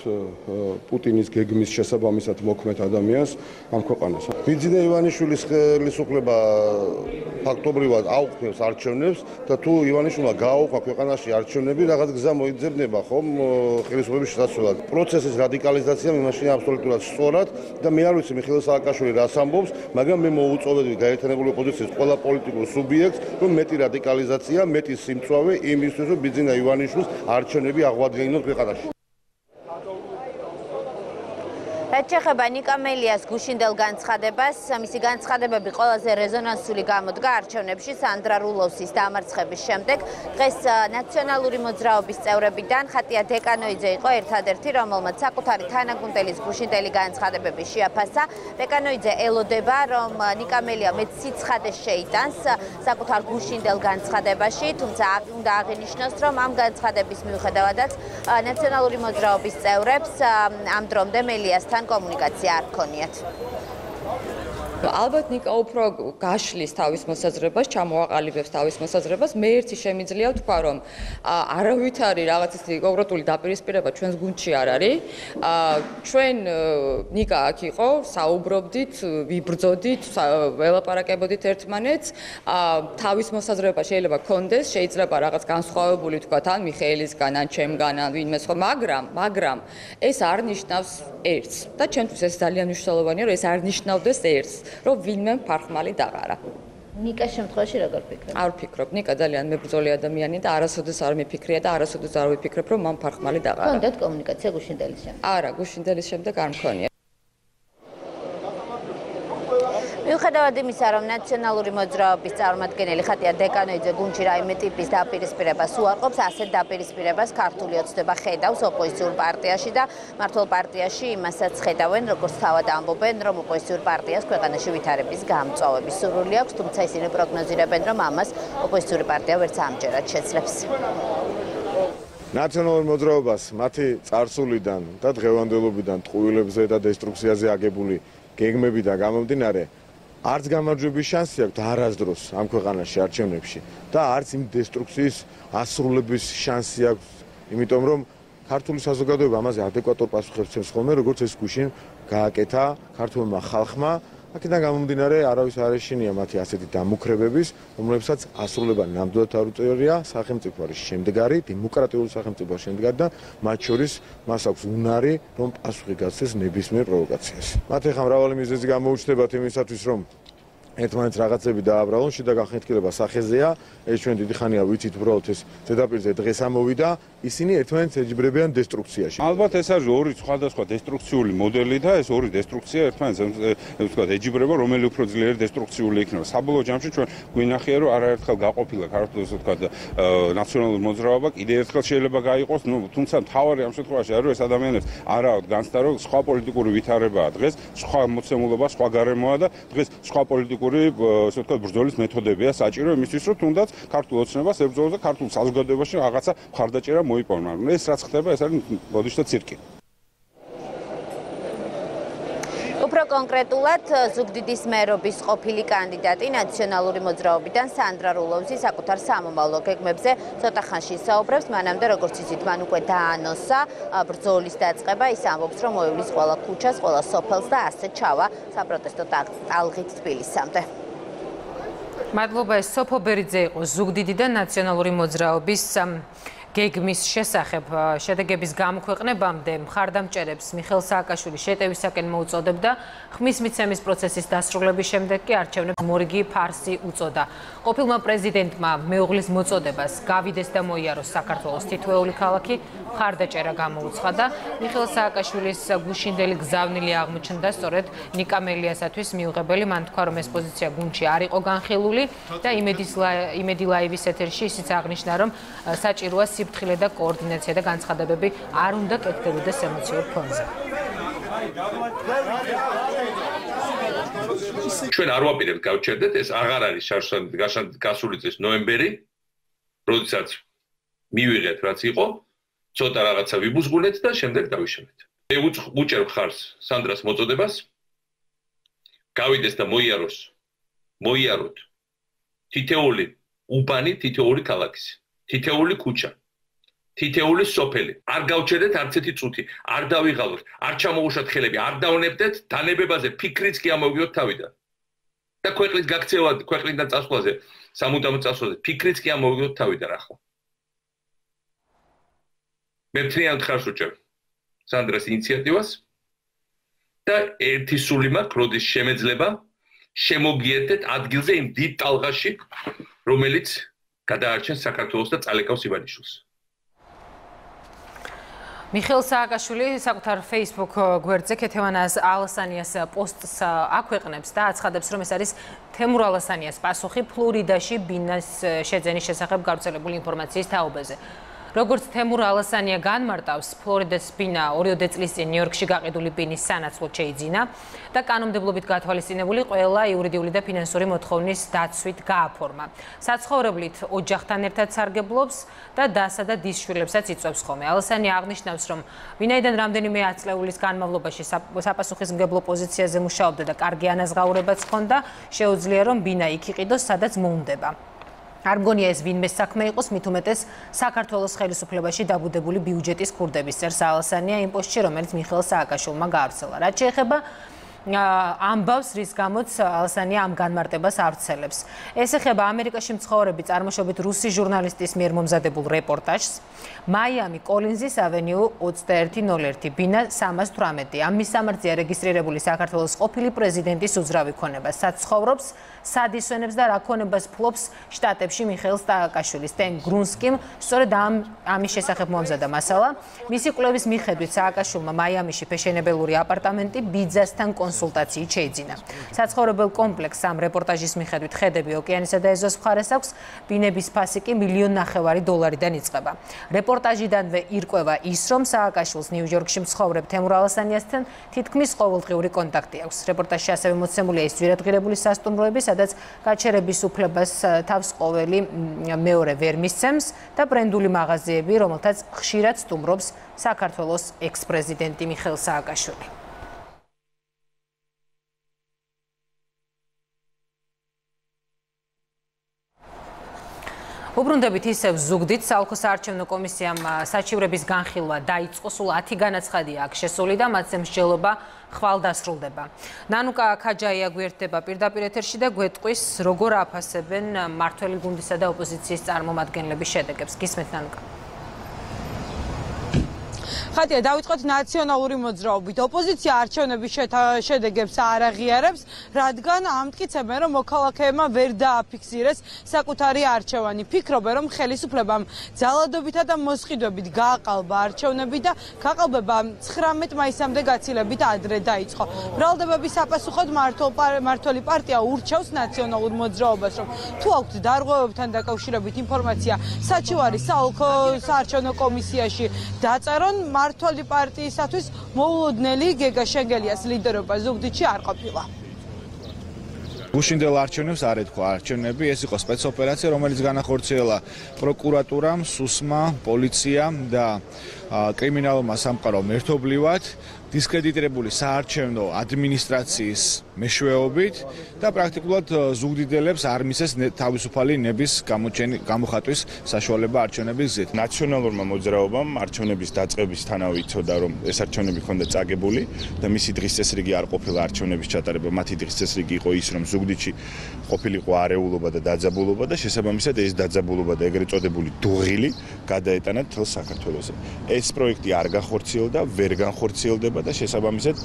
S16: პუტინის გეგმის შესაბამისად მოქმედ ადამიანს ამ ქვეყანას.
S10: ბიძინა ივანიშვილის ხელისუფლება ფაქტობრივად აუქმებს არჩევნებს და თუ ივანიშვილმა გააუქმა ქვეყანაში არჩევნები, რაღაც გზა მოიძებნება ხომ ხელისუფლების შესაძლებლად. პროცესის რადიკალიზაცია მიმაშინე აბსოლუტურად სწორად და მე არ ვიცი მიხეილ სააკაშვილი რას ამბობს, მაგრამ მე მოუწოვებდი გაერთიანებული ოპოზიციის ყველა პოლიტიკურ სუბიექტს, რომ მეტი რადიკალიზაცია, მეტი სიმწვავე იმისთვის, რომ ბიძინა ივანიშვილს არჩევნები ფაქტები აღვადგენინოთ ქვეყანაში.
S13: რაც შეეხება ნიკამელიას გუშინდელ განცხადებას, მისი განცხადებები ყველაზე რეზონანსული გამოდგა არჩევნებში სანდრა რულოვსის დამარცხების შემდეგ. დღეს ნაციონალური მოძრაობის წევრებიდან ხატია დეკანოიძე იყო ერთადერთი, რომელმაც საკუთარი თანაგუნდელის გუშინდელი განცხადებები შეაფასა. დეკანოიძე ელოდება, რომ ნიკამელია მეც სიცხადეს შეიტანს საკუთარ გუშინდელ განცხადებაში, თუმცა უნდა აღინიშნოს, რომ ამ განცხადების მიუხედავადაც ნაციონალური მოძრაობის წევრებს ამ დრომდე მელიასთან კომუნიკაცია არ ქონიათ.
S15: ალბათ ნიკა უფრო გაშლის თავის მოსაზრებას, ჩამოაყალიბებს თავის მოსაზრებას. მე ერთი შემიძლია ვთქვა, რომ არავითარი რაღაც ისეთი კონკრეტული დაპირისპირება ჩვენს გუნდში არ არის. ჩვენ ნიკა აქ იყო, საუბრობდით, ვიბრძოდით, ველაპარაკებოდით ერთმანეთს. თავის მოსაზრება შეიძლება კონდეს, შეიძლება რაღაც განსხვავებული თქვა თან მიხეილისგან ან ჩემგან ან ვინმე სხვა, მაგრამ მაგრამ ეს არ ნიშნავს ერთს და ჩვენთვის ეს ძალიან მნიშვნელოვანია, რომ ეს არ ნიშნავდეს ერთს, რომ ვინმე ფარხმალი დაღარა.
S13: ნიკა შემთხვევაში როგორ ფიქრობ?
S15: არ ვფიქრობ, ნიკა ძალიან მებრძოლი ადამიანია და არასოდეს არ მეფიქრია და არასოდეს არ ვიფიქრებ, რომ მან ფარხმალი დაღარა.
S13: კონდეთ კომუნიკაცია გუშინდელის შემდეგ?
S15: არა, გუშინდელის შემდეგ არ მქონია.
S13: მიუხედავად იმისა, რომ ნაციონალური მოძრაობის წარმომადგენელი ხატია დეკანოიძე გუნჩი რაიმე ტიპის დაპირისპირებას უარყოფს, ასეთ დაპირისპირებას ქართული ოცნება ხედავს ოპოზიციურ პარტიაში და მართლ პარტიაში იმასაც ხედავენ, როგორც თავად ამბობენ, რომ ოპოზიციურ პარტიას ქვეყანაში ვითარების გამწვავების სურვილი აქვს, თუმცა ისინი პროგნოზირებენ, რომ ამას ოპოზიციური პარტია ვერც ამჯერად შეძლებს.
S10: ნაციონალურ მოძრაობას მათი წარსულიდან და დღევანდელობიდან ტყუილებზე და დესტრუქციაზე აგებული გეგმები და გამომდინარე არც გამარჯვების შანსი აქვს არასდროს ამ ქვეყანაში არჩევნებში და არც იმ დესტრუქციის ასრულების შანსი აქვს იმიტომ რომ ქართული საზოგადოება ამაზე ადეკვატურ პასუხებს ცემს ხოლმე როგორც ეს გუშინ გააკეთა ქართულმა ხალხმა აქედან გამომდინარე არავის არ ეშინია მათი ასეთი დამუქრებების რომლებსაც ასრულება ნამდვილად არ უწევია სახელმწიფო არის შემდგარი დემოკრატიული სახელმწიფო შემდგარი და მათ შორის მას აქვს უნარი რომ პასუხი გასცეს ნებისმიერ პროვოკაციას. მათ ახლა მრავალი მიზეზი გამოუჩნდებათ იმისათვის რომ ერთმანეთს რაღაცები დააბრალონ, შიდა განხეთქილება სახეზეა. ეს ჩვენ დიდი ხანია ვიცით უბრალოდ ეს ზედაპირზე დღეს ამოვიდა, ისინი ერთმანეთს ეჯიბრებიან დესტრუქციაში.
S16: ალბათ ეს არის ორი სხვადასხვა დესტრუქციული მოდელი და ეს ორი დესტრუქცია ერთმანეთს ვთქვათ ეჯიბრება, რომელი უფრო ძლიერი დესტრუქციული იქნება. საბოლოო ჯამში ჩვენ გვინახია, რომ არაერთხელ გაყოფილა ქართულს ვთქვათ ნაციონალური მოძრაობა, კიდე ერთხელ შეიძლება გაიყოს, ნუ თუმცა თავარი ამ შემთხვევაში არის ეს ადამიანებს არა განცდა რომ სხვა პოლიტიკური ვითარებაა დღეს, სხვა მოცემულობა, სხვა გარემოა და დღეს სხვა პოლიტიკური პოლიტიკური ასე ვთქვათ ბრძოლის მეთოდებია საჭირო იმისთვის რომ თუნდაც ქართულ ოცნებას ებრძოლოს და ქართულ საზოგადოებაში რაღაცა მხარდაჭერა მოიპოვონ. ეს რაც ხდება ეს არის ბოდიშთა ცირკი.
S13: უფრო კონკრეტულად ზუგდიდის მერობის ყოფილი კანდიდატი ნაციონალური მოძრაობიდან სანდრა რულოვზი საკუთარ სამომავლო გეგმებზე ცოტა ხანში საუბრებს მანამდე როგორც იცით მან უკვე დაანონსა ბრძოლის დაწყება ის ამბობს რომ მოივლის ყველა ქუჩას ყველა სოფელს და ასე ჩავა საპროტესტო ტალღით თბილისამდე.
S1: მადლობა ეს სოფო ბერიძე იყო ზუგდიდიდან ნაციონალური მოძრაობის გეგმის შესახებ შედეგების გამოქვეყნებამდე მხარდამჭერებს მიხელ სააკაშვილი შეტევისაკენ მოუწოდებდა ხმის მიცემის პროცესის დასრულების შემდეგ კი არჩევნებს მორიგი ფარსი უწოდა. ყოფილმა პრეზიდენტმა მეუღლის მოწოდებას გავიდეს და მოიაროს საქართველოს თითოეული ქალაქი მხარდაჭერა გამოუცხადა. მიხელ სააკაშვილის გუშინდელი გზავნილი აღმოჩნდა სწორედ ნიკამელიასათვის მიუღებელი მან თქვა რომ ეს პოზიცია გუნჩი არ იყო განხილული და იმედის იმედი ლაივის ეთერში ისიც აღნიშნა რომ საჭიროა სიფრთხილე და კოორდინაცია და განცხადებები არ უნდა კეთდებოდეს ემოციურ ფონზე.
S17: ჩვენ არ ვაპირებთ გავჩერდეთ, ეს აღარ არის შარშან გასული წლის ნოემბერი, როდესაც მივიღეთ რაც იყო, ცოტა რაღაცა ვიბუზგულეთ და შემდეგ დავიშალეთ. მე უჭერ ხარს სანდრას მოწოდებას. გავიდეს და მოიაროს. მოიაროთ. თითეული უბანი, თითეული ქალაქის, თითეული ქუჩა. თითეული სოფელი. არ გავჩერდეთ არც ერთი წუთი, არ დავიღალოთ, არ ჩამოუშვათ ხელები, არ დავნებდეთ დანებებაზე, ფიქრიც კი ამოვიოთ თავიდან. და ქვეყნის გაქცევა, ქვეყნიდან წასვლაზე, სამუდამო წასვლაზე, ფიქრიც კი ამოვიოთ თავიდან ახლა. მე ფრიანდ ხარს უჭერ სანდრას ინიციატივას და ერთი სული მაქვს, როდის შემეძლება შემოგიერთეთ ადგილზე იმ დიდ ტალღაში, რომელიც გადაარჩენს საქართველოს და წალეკავს ივანიშვილს.
S1: მიხელ სააკაშვილი საკუთარ Facebook გვერდზე ქეთევანას ალასანიას პოსტს აქვეყნებს და აცხადებს, რომ ეს არის თემურ ალასანიას პასუხი ფლორიდაში ბინას შეძენის შესახებ გავრცელებული ინფორმაციის თაობაზე. როგორც თემურ ალასანია განმარტავს, ფლორიდის ბინა 2 წლის წინ ნიუ-იორკში გაყიდული ბინის სანაცვლოდ შეიძინა და კანონმდებლობით გათვალისწინებული ყველა იურიდიული და ფინანსური მოთხოვნის დაცვით გააფორმა. საცხოვრებლით ოჯახთან ერთად სარგებლობს და დასა და დის შვილებსაც იწვევს ხოლმე. ალასანია აღნიშნავს, რომ ვინაიდან რამდენიმე ათწლეულის განმავლობაში საპასუხისმგებლო პოზიციაზე მუშაობდა და კარგი ანაზღაურებაც ჰქონდა, შეუძლია რომ ბინა იქ იყიდოს, სადაც მოუნდება. არ მგონია ეს ვინმე საქმე იყოს, მით უმეტეს საქართველოს ხელისუფლებაში დაბუდებული ბიუჯეტის ქურდების წერს ალასანია იმ პოსტში, რომელიც მიხეილ სააკაშვილმა გაავრცელა. რაც შეეხება ამბავს, რის გამოც ალასანია ამ განმარტებას ავრცელებს. ეს ეხება ამერიკაში მცხოვრები წარმოშობით რუსი ჟურნალისტის მიერ მომზადებულ რეპორტაჟს. მაიამი კოლინზის ავენიუ 2101 ბინა 318. ამ მისამართია რეგისტრირებული საქართველოს ყოფილი პრეზიდენტის უძრავი ქონება. საცხოვრობს სადისვენებს და რა ქონებას ფლობს შტატებში მიხეილ სტაკაშვილი სტენ გრუნსკიმ სწორედ ამ ამის შესახებ მომზადა მასალა. მისი კვლევის მიხედვით სააკაშვილმა მაიამიში ფეშენებელური აპარტამენტი ბიძასთან კონსულტაციით შეიძინა. საცხოვრებელ კომპლექსს ამ რეპორტაჟის მიხედვით ხედები ოკეანისა და ეზოს მხარეს აქვს ბინების ფასი კი მილიონ ნახევარი დოლარიდან იწყება. რეპორტაჟიდანვე ირკვევა ის რომ სააკაშვილს ნიუ-იორკში მცხოვრებ თემურ ალასანიასთან თითქმის ყოველდღიური კონტაქტი აქვს. რეპორტაჟში ასევე მოცემულია ის ძვირადღირებული სასტუმროები სადაც გაჩერების უფლებას თავს ყოველი მეორე ვერ მისცემს და ბრენდული მაღაზიები, რომელთაც ხშირად სტუმრობს საქართველოს ექს-პრეზიდენტი მიხეილ სააკაშვილი. უბრუნდებით ისევ ზუგდით საალხო საარჩევნო კომისიამ საჩივრების განხილვა დაიწყო სულ 10 განაცხადია აქ შესული და მათზე მსჯელობა ხვალ დასრულდება. ნანუკა ქაჯაია გვერდება პირდაპირ ეთერში და გვეტყვის როგორ აფასებენ მართველი გუნდისა და ოპოზიციის წარმომადგენლების შედეგებს. გისმენთ ნანუკა.
S14: ხათია დავიწყოთ ნაციონალური მოძრაობით. ოპოზიცია არჩევნების შედეგებს არ აღიარებს რადგან ამტკიცებენ რომ მოქალაქეებმა ვერ დააფიქსირეს საკუთარი არჩევანი. ფიქრობენ რომ ხელისუფლებამ ძალადობითა და მოსყიდვებით გააყალბა არჩევნები და გაყალბება 19 მაისამდე გაცილებით ადრე დაიწყო. ბრალდებების საპასუხოდ მართლი პარტია ურჩევს ნაციონალურ მოძრაობას რომ თუ აქვთ დარღვევებთან დაკავშირებით ინფორმაცია საჩივარის საოლქო საარჩევნო კომისიაში დაწერონ მართლი პარტიისათვის მოულოდნელი გეგა შენგელიას ლიდერობა ზუგდიდში არ ყოფილა.
S18: გუშინდელ არჩევნებს არ ეთქვა არჩევნები, ეს იყო სპეცოპერაცია, რომელიც განახორციელა პროკურატურამ, სუსმა, პოლიციამ და კრიმინალურმა სამყარომ ერთობლივად. დისკრედიტირებული საარჩევნო ადმინისტრაციის მეშვეობით და პრაქტიკულად ზუგდიდელებს არ მისეს თავისუფალი ნების გამოხატვის საშუალება არჩევნების გზით. ნაციონალურმა მოძრაობამ არჩევნების დაწყებისთანავე იცოდა რომ ეს არჩევნები ხონდა წაგებული და მისი დღის წესრიგი არ ყოფილა არჩევნების ჩატარება. მათი დღის წესრიგი იყო ის რომ ზუგდიდში ყოფილიყო არეულობა და დაძაბულობა და შესაბამისად ეს დაძაბულობა და ეგრეთ წოდებული დუღილი გადაეტანა თელ საქართველოს. ეს პროექტი არ განხორციელდა, ვერ განხორციელდება და შესაბამისად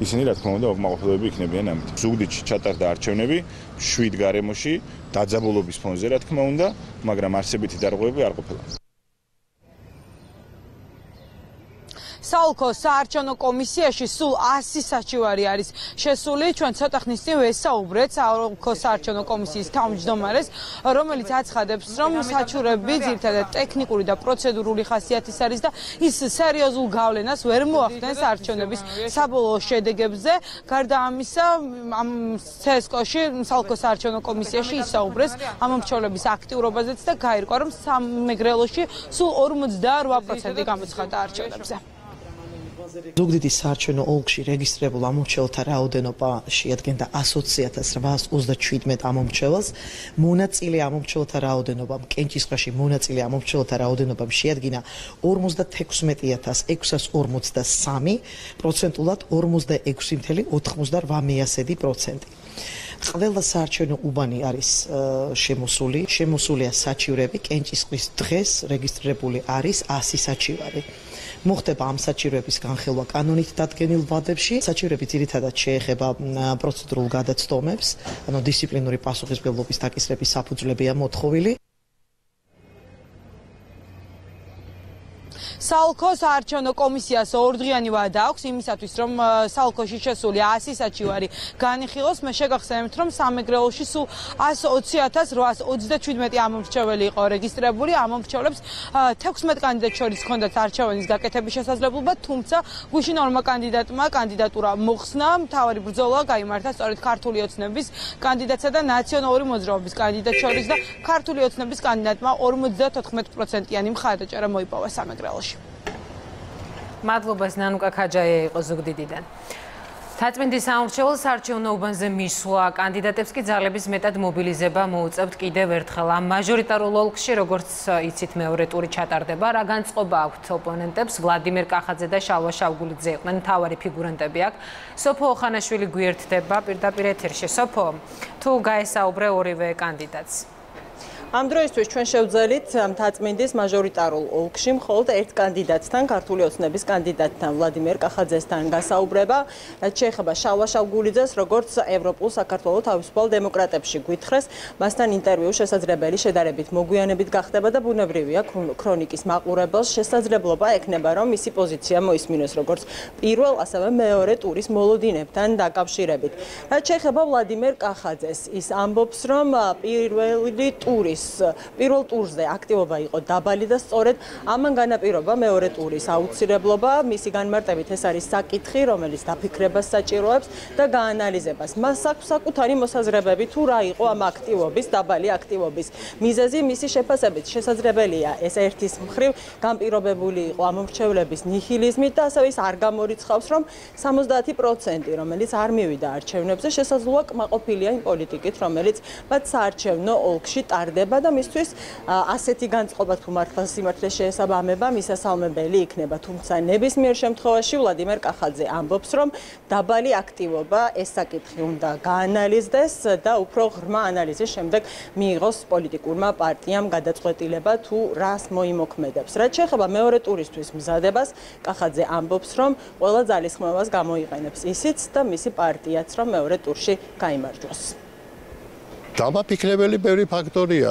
S18: ისინი რა თქმა უნდა უკმაყოფილოები იქნებიან ამით. ზუგდიდში ჩატარდა არჩევნები 7 გარემოში დაძაბულობის ფონზე რა თქმა უნდა, მაგრამ არსებითი დარღვევები არ ყოფილა.
S14: საოლქო საარჩევნო კომისიაში სულ 100 საჩივარი არის შესული. ჩვენ ცოტა ხნის წინ ვესაუბრეთ საოლქო საარჩევნო კომისიის თავმჯდომარეს, რომელიც აცხადებს, რომ საჩურები ძირთადად ტექნიკური და პროცედურული ხასიათის არის და ის სერიოზულ გავლენას ვერ მოახდენს არჩევნების საბოლოო შედეგებზე. გარდა ამისა, ამ ცესკოში საოლქო საარჩევნო კომისიაში ისაუბრეს ამ მომჩოლების აქტიურობაზეც და გაირკვა, რომ სამეგრელოში სულ 48% გამოცხადა არჩევნებზე.
S19: ზუგდიდის საარჩევნო ოლქში რეგისტრირებულ ამომრჩეველთა რაოდენობა შეადგენდა 100827 ამომრჩეველს. მონაწილე ამომრჩეველთა რაოდენობა კენჭისყრაში მონაწილე ამომრჩეველთა რაოდენობა შეადგინა 56643 პროცენტულად 46.98%. ყველა საარჩევნო უბანი არის შემოსული, შემოსულია საჩივრები, კენჭისყრის დღეს რეგისტრირებული არის 100 საჩივარი. მოხდება ამ საჭიროების განხილვა კანონით დადგენილ ვადებში. საჭიროები ძირითადად შეეხება პროცედურულ გადაცდომებს, ანუ დისციპლინური პასუხისმგებლობის დაკისრების საფუძვლებია მოთხოვილი.
S7: სალქო საარჩევნო კომისიას ორდღიანი ვადა აქვს იმისათვის რომ სალქოში შესული 100 საჩივარი განიხილოს. მე შეგახსენებთ რომ სამეგრელოში სულ 120837 ამომრჩეველი იყო რეგისტრირებული ამომრჩევლებს 16 კანდიდატ შორის ჰქონდათ არჩევანის გაკეთების შესაძლებლობა თუმცა გუშინ ორმა კანდიდატმა კანდიდატურა მოხსნა. მთავარი ბრძოლა გამართა სწორედ ქართული ოცნების კანდიდატსა და ნაციონალური მოძრაობის კანდიდატ შორის და ქართული ოცნების კანდიდატმა 54%-იანი მხარდაჭერა მოიპოვა სამეგრელოში.
S1: მადლობა ზნანუკა ქაჯაია იყო ზუგდიდიდან. თაწმინდის საურჩეულ საარჩევნო უბანზე მისვლა. კანდიდატებს კი ძალების მეტად მობილიზება მოუწევთ კიდევ ერთხელ. ამ მაჟორიტარულ ოლქში როგორც იცით მეორე ტური ჩატარდება რა განწყობა აქვთ? ოპონენტებს ვლადიმერ კახაძე და შალვა შავგულიძე იყვნენ. მთავარი ფიგურანტები აქ. სოფო ოხანაშვილი გვიერთდება პირდაპირ ეთერში. სოფო თუ გაესაუბრე ორივე კანდიდატს
S20: ამ დროისთვის ჩვენ შევძელით მთაწმინდის მაჟორიტარულ ოლქში მხოლოდ ერთ კანდიდატთან, ქართული ოცნების კანდიდატთან, ვლადიმერ კახაძესთან გასაუბრება. რაც შეეხება შალვა შავგულიძეს, როგორც ევროპულ საქართველოს თავისუფალ დემოკრატებში გვითხრეს, მასთან ინტერვიუ შესაძლებელი შედარებით მოგვიანებით გახდება და ბუნებრივია ქრონიკის მაყურებელს შესაძლებლობა ექნება, რომ მისი პოზიცია მოისმინოს როგორც პირველ, ასევე მეორე ტურის მოლოდინებთან დაკავშირებით. რაც შეეხება ვლადიმერ კახაძეს, ის ამბობს, რომ პირველი ტურის ტურის პირველ ტურზე აქტივობა იყო დაბალი და სწორედ ამან განაპირობა მეორე ტურის აუცილებლობა. მისი განმარტებით ეს არის საკითხი, რომელიც დაფიქრებას საჭიროებს და გაანალიზებას. მას აქვს საკუთარი მოსაზრებები თუ რა იყო ამ აქტივობის, დაბალი აქტივობის მიზეზი. მისი შეფასებით შესაძლებელია ეს ერთის მხრივ განპირობებული იყო ამორჩევლების ნიჰილიზმით და ასევე ის არ გამორიცხავს, რომ 70% რომელიც არ მივიდა არჩევნებზე, შესაძლოა კმაყოფილია იმ პოლიტიკით, რომელიც მათ საარჩევნო ოლქში ტარდება. იქნება და მისთვის ასეთი განწყობა თუ მართლა სიმართლე შეესაბამება მისასალმებელი იქნება. თუმცა ნებისმიერ შემთხვევაში ვლადიმერ კახაძე ამბობს რომ დაბალი აქტივობა ეს საკითხი უნდა გაანალიზდეს და უფრო ღრმა ანალიზის შემდეგ მიიღოს პოლიტიკურმა პარტიამ გადაწყვეტილება თუ რას მოიმოქმედებს. რაც შეეხება მეორე ტურისთვის მზადებას კახაძე ამბობს რომ ყველა ძალისხმევას გამოიყენებს ისიც და მისი პარტიაც რომ მეორე ტურში გაიმარჯვოს
S21: დამაფიქრებელი ბევრი ფაქტორია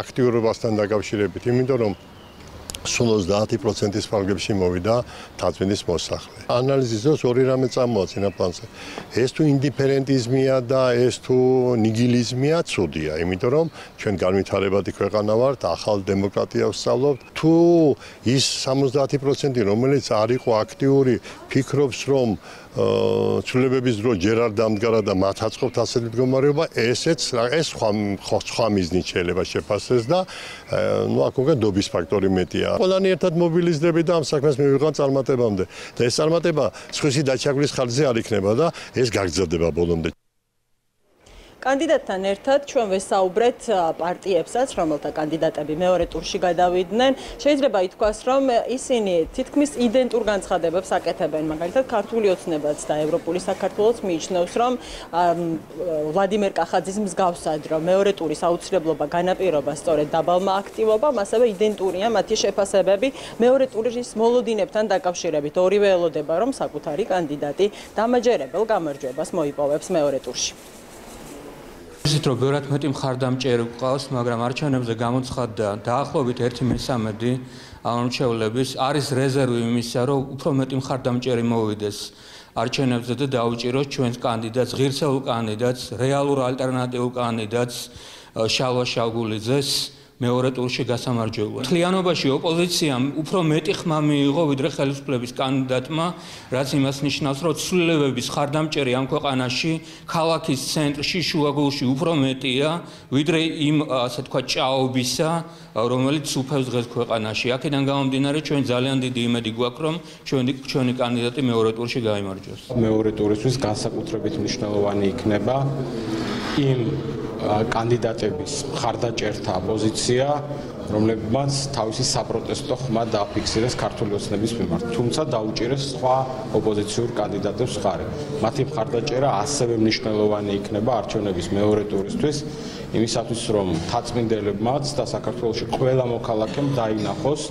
S21: აქტიურობასთან დაკავშირებით, იმიტომ რომ სულ 30%-ის ფარგლებში მოვიდა თაცმინის მოსახლე. ანალიზის დროს ორი რამე წამოაჩინა პლანზე. ეს თუ ინდიფერენტიზმია და ეს თუ ნიგილიზმია, ცუდია, იმიტომ რომ ჩვენ განვითარებადი ქვეყანა ვართ, ახალ დემოკრატიას ვსწავლობთ. თუ ის 70% რომელიც არ იყო აქტიური, ფიქრობს რომ ცვლილებების დრო ჯერ არ დამდგარა და მათ აწყობთ ასეთი მდგომარეობა, ესეც ეს სხვა სხვა მიზნით შეიძლება შეფასდეს და ნუ აქ უკვე დობის ფაქტორი მეტია. ყველანი ერთად მობილიზდები და ამ საქმეს მივიღან წარმატებამდე. და ეს წარმატება სხვისი დაჩაგვის ხარჯზე არ იქნება და ეს გაგრძელდება ბოლომდე.
S20: კანდიდატთან ერთად ჩვენ ვესაუბრეთ პარტიებსაც, რომელთა კანდიდატები მეორე ტურში გადავიდნენ. შეიძლება ითქვას, რომ ისინი თითქმის იდენტურ განცხადებებს აკეთებენ, მაგალითად, ქართული ოცნებაც და ევროპული საქართველოს მიიჩნევს, რომ ვლადიმერ კახაძის მსგავსად, რომ მეორე ტურის აუცილებლობა განაპირობა სწორედ დაბალმა აქტივობამ, ასევე იდენტურია მათი შეფასებები მეორე ტურის მოლოდინებთან დაკავშირებით. ორივე ელოდება, რომ საკუთარი კანდიდატი დამაჯერებელ გამარჯვებას მოიპოვებს მეორე ტურში.
S22: ისეთ რომ ბევრად მეტი მხარდამჭერი ყავს, მაგრამ არჩევნებზე გამოცხადდა დაახლოებით 1/13 ამორჩევლების არის რეზერვი იმისა, რომ უფრო მეტი მხარდამჭერი მოვიდეს არჩევნებზე და დაუჭიროს ჩვენს კანდიდატს, ღირსეულ კანდიდატს, რეალურ ალტერნატიულ კანდიდატს შალვა შავგულიძეს. მეორე ტურში გასამარჯვებლად. თლიანობაში ოპოზიციამ უფრო მეტი ხმა მიიღო ვიდრე ხელისუფლების კანდიდატმა, რაც იმას ნიშნავს, რომ ცვლილებების ხარდამჭერი ამ ქვეყანაში, ქალაქის ცენტრში, შუაგულში უფრო მეტია, ვიდრე იმ ასე თქვა ჭაობისა, რომელიც უფევს დღეს ქვეყანაში. აქედან გამომდინარე, ჩვენ ძალიან დიდი იმედი გვაქვს, რომ ჩვენი ჩვენი კანდიდატი მეორე ტურში გაიმარჯვოს.
S23: მეორე ტურისთვის განსაკუთრებით მნიშვნელოვანი იქნება იმ კანდიდატების მხარდაჭერთა პოზიცია, რომლებმაც თავისი საპროტესტო ხმა დააფიქსირეს ქართული ოცნების მიმართ, თუმცა დაუჭირეს სხვა ოპოზიციურ კანდიდატებს ხარი. მათი მხარდაჭერა ასევე მნიშვნელოვანი იქნება არჩევნების მეორე ტურისთვის, იმისათვის რომ თაწმინდელებმაც და საქართველოს ყველა მოქალაქემ დაინახოს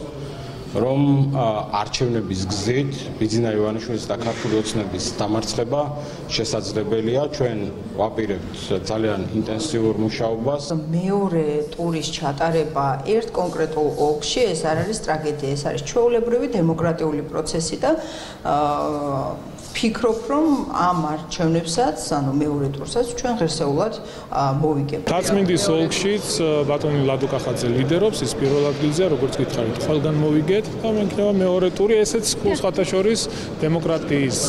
S23: რომ არჩევნების გზით ბიძინა ივანიშვილის და ქართული ოცნების დამარცხება შესაძლებელია. ჩვენ ვაპირებთ ძალიან ინტენსიურ მუშაობას.
S24: მეორე ტურის ჩატარება ერთ კონკრეტულ ოლქში ეს არ არის ტრაგედია, ეს არის ჩვეულებრივი დემოკრატიული პროცესი და ფიქრობ, რომ ამ არჩევნებსაც, ანუ მეორე ტურსაც ჩვენ ღირსეულად მოვიგებთ.
S8: თაცმინდის ოლქშიც ბატონი ლადო კახაძე ლიდერობს, ის პირველ ადგილზეა, როგორც გითხარით, ყველგან მოვიგეთ და მექნება მეორე ტური, ესეც სხვათა შორის დემოკრატიის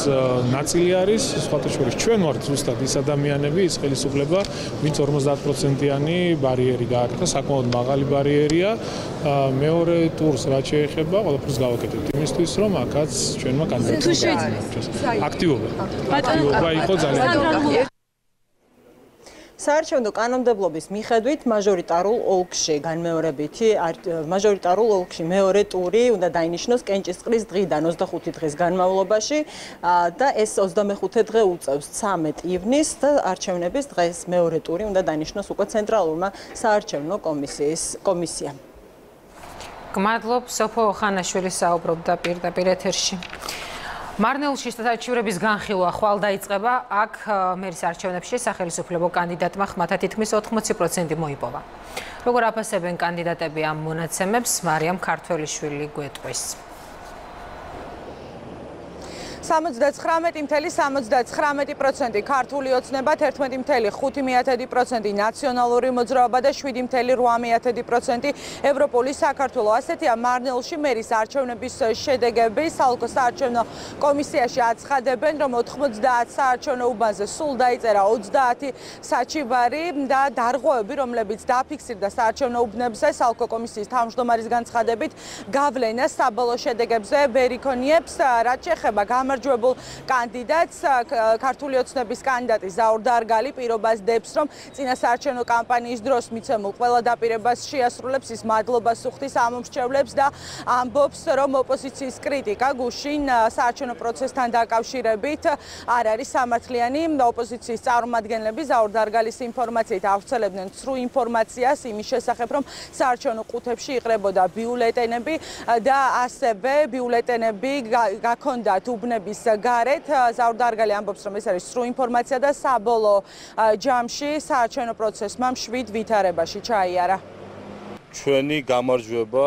S8: ნაწილი არის, სხვათა შორის ჩვენ ვართ ზუსტად ის ადამიანები, ის ხელისუფლება, ვინც 50%-იანი ბარიერი გააკეთა, საკმაოდ მაღალი ბარიერია. მეორე ტურს რაც შეეხება, ყველაფერს გავაკეთებთ იმისთვის, რომ აქაც ჩვენმა კანდიდატურა გაიმარჯვოს. აქტიობა. აქტიობა იყო ძალიან.
S20: საარჩევნო კანონმდებლობის მიხედვით მაჟორიტარულ ოლქში განმეორებითი მაჟორიტარულ ოლქში მეორე ტური უნდა დაინიშნოს კენჭისყრის დღიდან 25 დღის განმავლობაში და ეს 25 დღე უწევს 13 ივნისს და არჩევნების დღეს მეორე ტური უნდა დაინიშნოს უკვე ცენტრალურმა საარჩევნო კომისიის კომისიამ.
S1: გმადლობ სოფო ხანაშვილი საუბრობდა პირდაპირ ეთერში. მარნეულში სტატიურების განხილვა ხვალ დაიწყება აქ მერის არჩევნებში სახელმწიფო კანდიდატმა ხმათა თითქმის 80% მოიპოვა. როგორ აფასებენ კანდიდატები ამ მონაცემებს მარიამ ქართველიშვილი გვეტყვის.
S7: 79.79% ქართული ოცნება, 11.5% ნაციონალური მოძრაობა და 7.8% ევროპული საქართველოს. ასეთია მარნელში მერის არჩევნების შედეგები. საალკო საარჩევნო კომისიაში აცხადებენ, რომ 90 საარჩევნო უბანზე სულ დაიწერა 30 საჩივარი და დარღვევები, რომლებიც დაფიქსირდა საარჩევნო უბნებზე, საალკო კომისიის თავმჯდომარის განცხადებით, გავლენა საბოლოო შედეგებზე ვერ იქონიებს, რაც შეეხება გამარ გამარჯვებულ კანდიდატს. ქართული ოცნების კანდიდატი ზაურ დარგალი პირობას დებს რომ წინასაარჩევნო კამპანიის დროს მიცემულ ყველა დაპირებას შეასრულებს ის მადლობას უხდის ამომრჩევლებს და ამბობს რომ ოპოზიციის კრიტიკა გუშინ საარჩევნო პროცესთან დაკავშირებით არ არის სამართლიანი. ოპოზიციის წარმომადგენლები ზაურ დარგალის ინფორმაციით ავრცელებდნენ ცრუ ინფორმაციას იმის შესახებ რომ საარჩევნო ყუთებში იყრებოდა ბიულეტენები და ასევე ბიულეტენები გაქონდათ უბნები ინფორმაციების გარეთ ზაურდარგალი ამბობს რომ ეს არის სრულ ინფორმაცია და საბოლო ჯამში საარჩევნო პროცესმა მშვიდ ვითარებაში ჩაიარა.
S25: ჩვენი გამარჯვება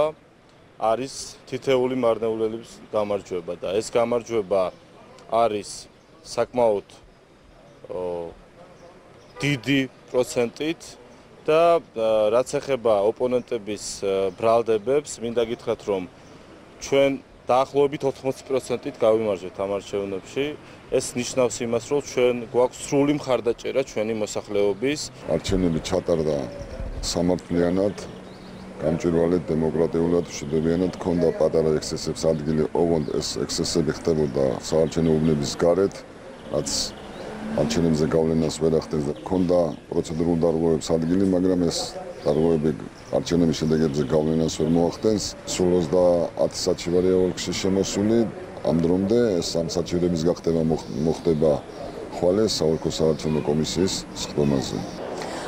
S25: არის თითეული მარნეულელების გამარჯვება და ეს გამარჯვება არის საკმაოდ დიდი პროცენტით და რაც ეხება ოპონენტების ბრალდებებს მინდა გითხრათ რომ ჩვენ დაახლოებით 80%-ით გავიმარჯვეთ ამ არჩევნებში. ეს ნიშნავს იმას, რომ ჩვენ გვაქვს სრული მხარდაჭერა ჩვენი მოსახლეობის.
S26: არჩევნები ჩატარდა სამართლიანად, გამჭვირვალედ, დემოკრატიულად, შედევიანად, ქონდა პატარა ექსესებს ადგილი, ოღონდ ეს ექსესები ხდებოდა საარჩევნო უბნების გარეთ, რაც არჩევნებზე გავლენას ვერ ახდენს და ქონდა პროცედურულ დარღვევებს ადგილი, მაგრამ ეს დარღვევები არჩევნების შედეგებზე გავლენას ვერ მოახდენს. სულ 30 საჩივარია ოლქში შემოსული. ამ დრომდე სამ საჩივრების გახდება მოხდება ხვალე საოლქო საარჩევნო კომისიის სხდომაზე.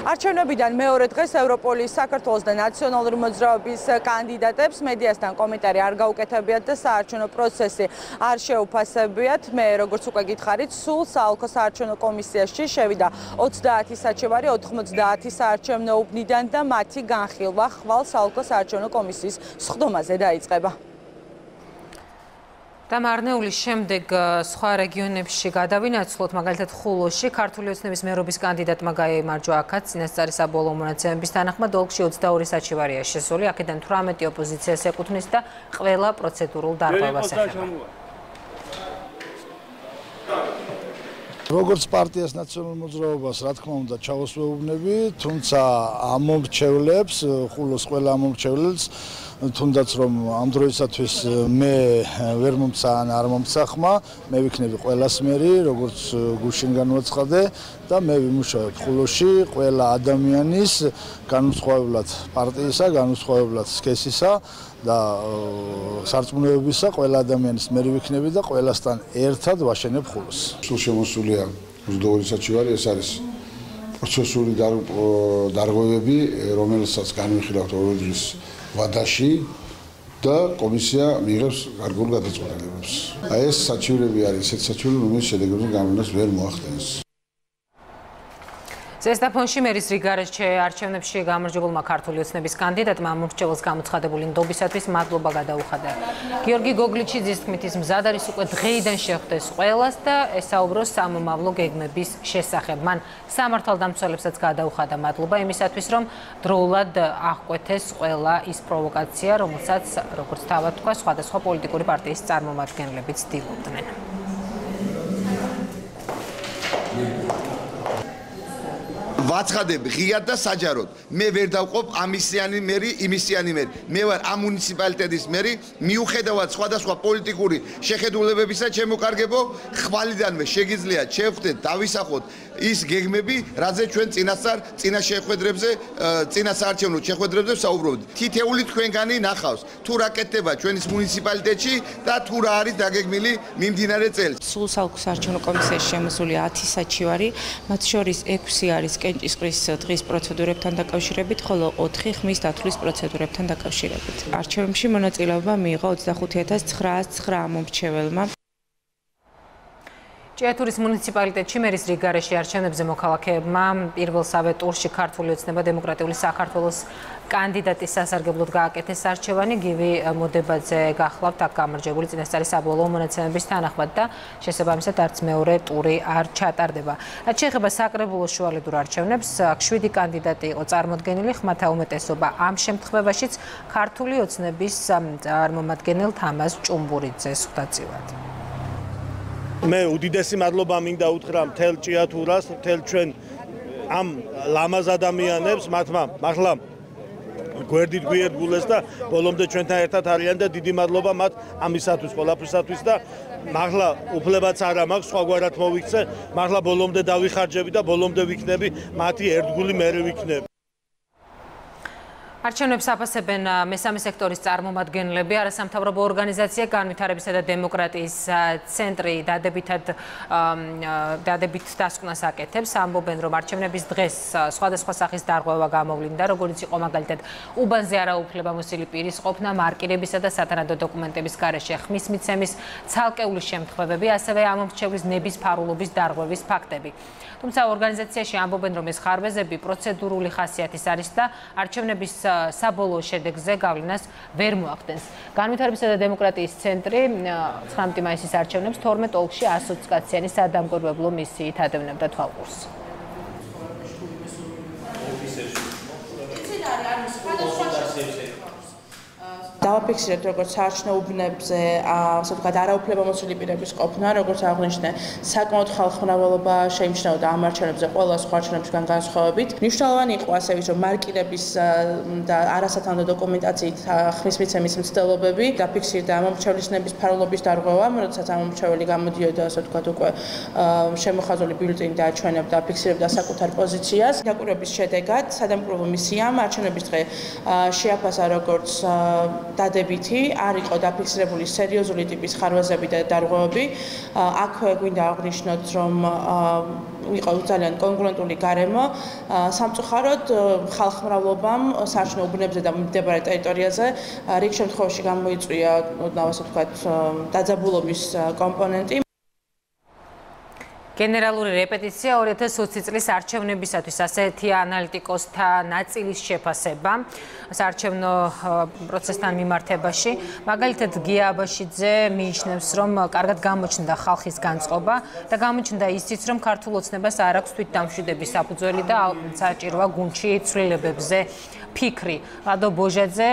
S7: არჩევნებიდან მეორე დღეს ევროპოლის საქართველოს და ნაციონალური მოძრაობის კანდიდატებს მედიასთან კომენტარი არ გაუკეთებიათ და საარჩევნო პროცესი არ შეუფასებიათ. მე როგორც უკვე გითხარით, სულ საალკო საარჩევნო კომისიაში შევიდა 30 საჩივარი 90 საარჩევნო უბნიდან და მათი განხილვა ხვალ საალკო საარჩევნო კომისიის სხდომაზე დაიწყება.
S1: და მარნეულის შემდეგ სხვა რეგიონებში გადავინაცვლოთ, მაგალითად ხულოში. ქართული ოცნების მერობის კანდიდატმა გაიმარჯვა აქაც წინასწარი საბოლოო მონაცემების თანახმად ოლქში 22 საჩივარია შესული, აქედან 18 ოპოზიციას ეკუთვნის და ყველა პროცედურულ დარღვევას ეხება.
S27: როგორც პარტიას ნაციონალურ მოძრაობას, რა თქმა უნდა, ჩავოსვეუბნები, თუმცა ამომრჩევლებს, ხულოს ყველა ამომრჩევლებს თუნდაც რომ ამ დროისათვის მე ვერ მომცა ან არ მომცა ხმა, მე ვიქნები ყველას მერი, როგორც გუშინ განვაცხადე და მე ვიმუშავებ ხულოში ყველა ადამიანის განუცხოებლად პარტიისა, განუცხოებლად სქესისა და სარწმუნოებისა ყველა ადამიანის მერი ვიქნები და ყველასთან ერთად ვაშენებ ხულოს.
S28: სულ შემოსულია 22 საჩივარი, ეს არის პროცესული დარღვევები, რომელსაც განვიხილავთ ორი დღის ვადაში და კომისია მიიღებს გარკვეულ გადაწყვეტილებებს. აი ეს საჩივრები არის, ესეთ საჩივრები, რომელიც შედეგებზე გამონას ვერ მოახდენს.
S1: ზესტაფონში მერის რიგარეშე არჩევნებში გამარჯვებულმა ქართული ოცნების კანდიდატმა მომრჩეველს გამოცხადებული ნდობისათვის მადლობა გადაუხადა. გიორგი გოგლიჩიძის თქმით ის მზად არის უკვე დღეიდან შეხვდეს ყველას და ესაუბროს სამომავლო გეგმების შესახებ. მან სამართალდამცველებსაც გადაუხადა მადლობა იმისათვის, რომ დროულად აღკვეთეს ყველა ის პროვოკაცია, რომელსაც როგორც თავად თქვა, სხვადასხვა პოლიტიკური პარტიის წარმომადგენლებიც ცდილობდნენ.
S29: ვაცხადებ ღიად და საჯაროდ. მე ვერ დავყოფ ამისიანი მერი, იმისიანი მერი. მე ვარ ამ მუნიციპალიტეტის მერი, მიუხედავად სხვადასხვა პოლიტიკური შეხედულებებისა, ჩემო კარგებო, ხვალიდანვე შეგიძლიათ შევხვდეთ, დავისახოთ ის გეგმები, რაზე ჩვენ წინასწარ წინა შეხვედრებზე, წინა საარჩევნო შეხვედრებზე საუბრობთ. თითეული თქვენგანი ნახავს, თუ რა კეთდება ჩვენის მუნიციპალიტეტში და თუ რა არის დაგეგმილი მიმდინარე წელს.
S30: სულ საარჩევნო კომისიაში შემოსული 10 საჩივარი, მათ შორის 6 არის კენჭისყრის დღის პროცედურებთან დაკავშირებით, ხოლო 4 ხმის დათვლის პროცედურებთან დაკავშირებით. არჩევნებში მონაწილეობა მიიღო 25909 მომრჩეველმა.
S1: ჭიათურის მუნიციპალიტეტში მერის რიგარეში არჩევნებზე მოქალაქეებმა პირველსავე ტურში ქართული ოცნება დემოკრატიული საქართველოს კანდიდატის სასარგებლოდ გააკეთეს არჩევანი გივი მოდებაძე გახლავთ აქ გამარჯვებული წინასწარი საბოლოო მონაცემების თანახმად და შესაბამისად არც მეორე ტური არ ჩატარდება. რაც შეეხება საკრებულო შუალედურ არჩევნებს, აქ 7 კანდიდატი იყო წარმოდგენილი, ხმათა უმეტესობა ამ შემთხვევაშიც ქართული ოცნების წარმომადგენელ თამაზ ჭუმბურიძეს ხვდაწილად.
S31: მე უდიდესი მადლობა მინდა უთხრა მთელ ჭიათურას, მთელ ჩვენ ამ ლამაზ ადამიანებს, მათმა მართლა გვერდით გვიერთგულეს და ბოლომდე ჩვენთან ერთად არიან და დიდი მადლობა მათ ამისათვის, ყველაფრისათვის და მართლა უფლებაც არ მაქვს სხვაგვარად მოვიქცე, მართლა ბოლომდე დავიხარჯები და ბოლომდე ვიქნები მათი ერთგული მერე ვიქნები.
S1: არჩევნებს აფასებენ მესამე სექტორის წარმომადგენლები, არასამთავრობო ორგანიზაცია განვითარებისა და დემოკრატიის ცენტრი დადებითად დადებით დასკვნას აკეთებს. ამბობენ, რომ არჩევნების დღეს სხვადასხვა სახის დარღვევა გამოვლინდა, როგორც იყო მაგალითად უბანზე არაუფლებამოსილი პირის ყოფნა, მარკირებისა და სათანადო დოკუმენტების გარეშე ხმის მიცემის ცალკეული შემთხვევები, ასევე ამომრჩევლის ნების ფარულობის დარღვევის ფაქტები. თუმცა ორგანიზაციაში ამბობენ, რომ ეს ხარვეზები პროცედურული ხასიათის არის და არჩევნების საბოლოო შედეგზე გავლენას ვერ მოახდენს. განვითარებისა და დემოკრატიის ცენტრი 19 მაისის არჩევნებს 12 ოლქში ასოციკაციანი სადამკვირვებლო მისიით ადევნებდა თვალყურს.
S30: დავაფიქსირებთ როგორც საარჩევნოუბნებზე, ასე ვთქვათ, არაუფლებამოსილი პირების ყოფნა, როგორც აღნიშნე, საკმაოდ ხალხმრავალობა შეიმჩნეოდა ამ არჩევნებზე ყველა სხვა არჩევნებისგან განსხვავებით. მნიშვნელოვანი იყო ასე ვიცი, მარკირების და არასათანადო დოკუმენტაციით ხმის მიცემის მცდელობები, დაფიქსირდა მომრჩევლისნების ფაროლობის დარღვევა, როდესაც ამ მომრჩეველი გამოდიოდა, ასე ვთქვათ, უკვე შემოხაზული ბიულეტენი დააჩვენებდა, ფიქსირებდა საკუთარ პოზიციას. დაკვირვების შედეგად სადამკვირვო მისიამ არჩევნების დღე შეაფასა როგორც დადებითი არ იყო დაფიქსირებული სერიოზული ტიპის ხარვაზები და დარღვევები. აქვე გვინდა აღნიშნოთ, რომ იყო ძალიან კონკურენტული გარემო. სამწუხაროდ ხალხმრავლობამ საერთო უბნებზე და მდებარე ტერიტორიაზე რიგ შემთხვევაში გამოიწვია, ასე ვთქვათ, დაძაბულობის კომპონენტი.
S1: გენერალური რეპეტიცია 2020 წლის არჩევნებისათვის ასეთი ანალიტიკოსთა ნაწილის შეფასება საარჩევნო პროცესთან მიმართებაში. მაგალითად გია აბაშიძე მიიჩნევს რომ კარგად გამოჩნდა ხალხის განწყობა და გამოჩნდა ისიც რომ ქართულ ოცნებას არ აქვს თვითდამშვიდების საფუძველი და საჭიროა გუნჩი ცვლილებებზე ფიქრი. ლადო ბოჟაძე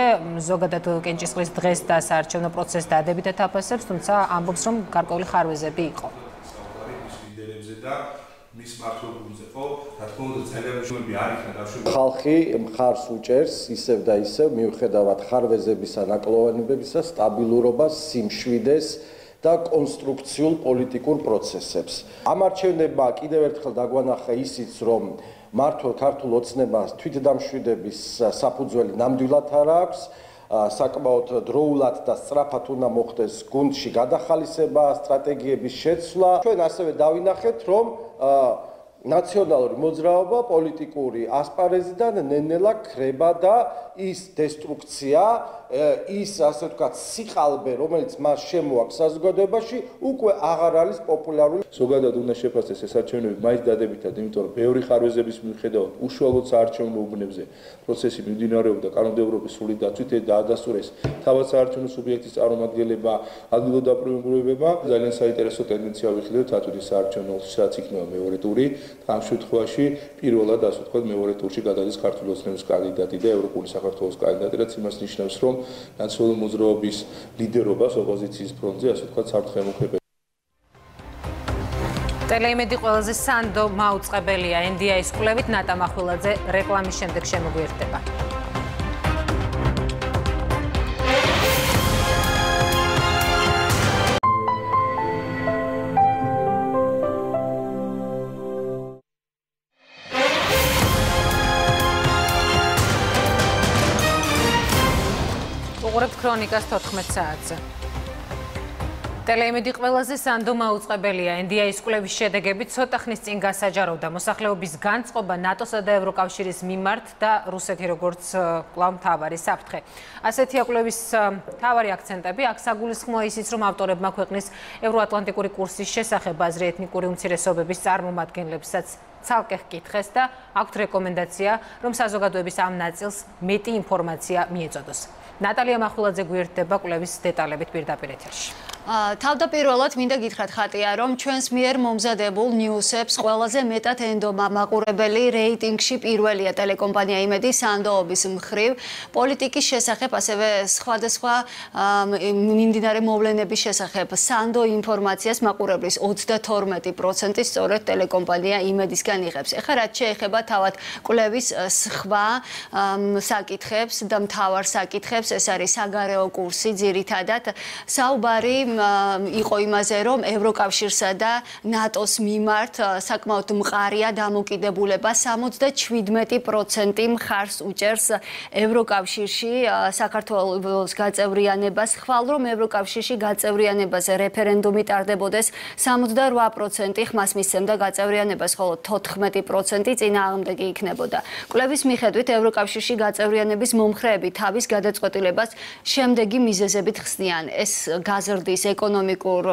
S1: ზოგადად კენჭისყრის დღეს და საარჩევნო პროცესს დადებითად აფასებს თუმცა ამბობს რომ გარკვეული ხარვეზები იყო
S32: და მის მართლობუნზე ხო რა თქმა უნდა ძალიან არ იქნა დაშვებული
S33: ხალხი მხარს უჭერს ისევ და ისევ მიუხედავად ხარვეზებისა ნაკლოვანებებისა სტაბილურობას სიმშვიდეს და კონსტრუქციულ პოლიტიკურ პროცესებს. ამარჩევნებმა კიდევ ერთხელ დაგვანახა ისიც რომ მართლ ქართულ ოცნებას თვითდამშვიდების საფუძველი ნამდვილად არ აქვს საკმაოდ დროულად და სწრაფად უნდა მოხდეს გუნდში გადახალისება, სტრატეგიების შეცვლა. ჩვენ ასევე დავინახეთ, რომ ნაციონალური მოძრაობა პოლიტიკური ასპარეზიდან ნენელა ქრება და ის დესტრუქცია ის ასე ვთქვათ სიყალბე რომელიც მას შემოაქვს საზოგადოებაში უკვე აღარ არის პოპულარული.
S25: ზოგადად უნდა შეფასდეს ეს არჩევნები მაინც დადებითად იმიტომ რომ ბევრი ხარვეზების მიხედავად უშუალოდ საარჩევნო უბნებზე პროცესი მიმდინარეობდა კანონმდებლობის სრული დაცვით და ადასტურეს თავად საარჩევნო სუბიექტის წარმომადგენლება დაპროგრამირება ძალიან საინტერესო ტენდენცია ვიხილეთ თათვიდის საარჩევნო რაც იქნება მეორე ტური. ამ შემთხვევაში პირველად ასე ვთქვათ მეორე ტურში გადადის ქართული ოცნების კანდიდატი და ევროპული საქართველოს კანდიდატი რაც იმას ნიშნავს რომ ნაციონალური მოძრაობის ლიდერობას ოპოზიციის ფრონტზე ასე ვთქვათ საფრთხე მოხდება
S1: ტელეიმედი ყველაზე სანდო მაუწყებელია NDI-ის კვლევით ნატა მახვილაძე რეკლამის შემდეგ შემოგვიერთდება. ქრონიკას 14 საათზე. ტელეიმედი ყველაზე სანდო მაუწყებელია. NDI-ის კვლევის შედეგებით ცოტა ხნის წინ გასაჯაროვდა მოსახლეობის განწყობა ნატოსა და ევროკავშირის მიმართ და რუსეთი როგორც კლავ მთავარი საფრთხე. ასეთი აკვლევის მთავარი აქცენტები აქ საგულისხმოა ისიც, რომ ავტორებმა ქვეყნის ევროატლანტიკური კურსის შესახებ აზრი ეთნიკური უმცირესობების წარმომადგენლებსაც ცალკე ჰკითხეს და აქვთ რეკომენდაცია, რომ საზოგადოების ამ ნაწილს მეტი ინფორმაცია მიეწოდოს. ნატალია მახულაძე გვერდება კვლევის დეტალებით პირდაპირ ეთერში.
S34: თავდაპირველად მინდა გითხრათ ხატია, რომ ჩვენს მიერ მომზადებულ ნიუსებს ყველაზე მეტად ენდომა მაყურებელი რეიტინგში პირველია ტელეკომპანია იმედი სანდოობის მხრივ პოლიტიკის შესახებ, ასევე სხვადასხვა მიმდინარე მოვლენების შესახებ სანდო ინფორმაციას მაყურებლის 32% სწორედ ტელეკომპანია იმედისგან იღებს. ეხლა რაც შეეხება თავად კვლევის სხვა საკითხებს და მთავარ საკითხებს, ეს არის საგარეო კურსი ძირითადად საუბარი იყო იმაზე, რომ ევროკავშირსა და ნატოს მიმართ საკმაოდ მყარია დამოკიდებულება 77% მხარს უჭერს ევროკავშირში საქართველოს გაწევრიანებას. ხვალ რომ ევროკავშირში გაწევრიანებაზე რეფერენდუმი ტარდებოდეს 78% ხმას მისცემდა გაწევრიანებას, ხოლო 14% წინააღმდეგი იქნებოდა. კვლევის მიხედვით ევროკავშირში გაწევრიანების მომხრეები თავის გადაწყვეტილებას შემდეგი მიზეზებით ხსნიან. ეს გაზრდის ქვეყნის ეკონომიკურ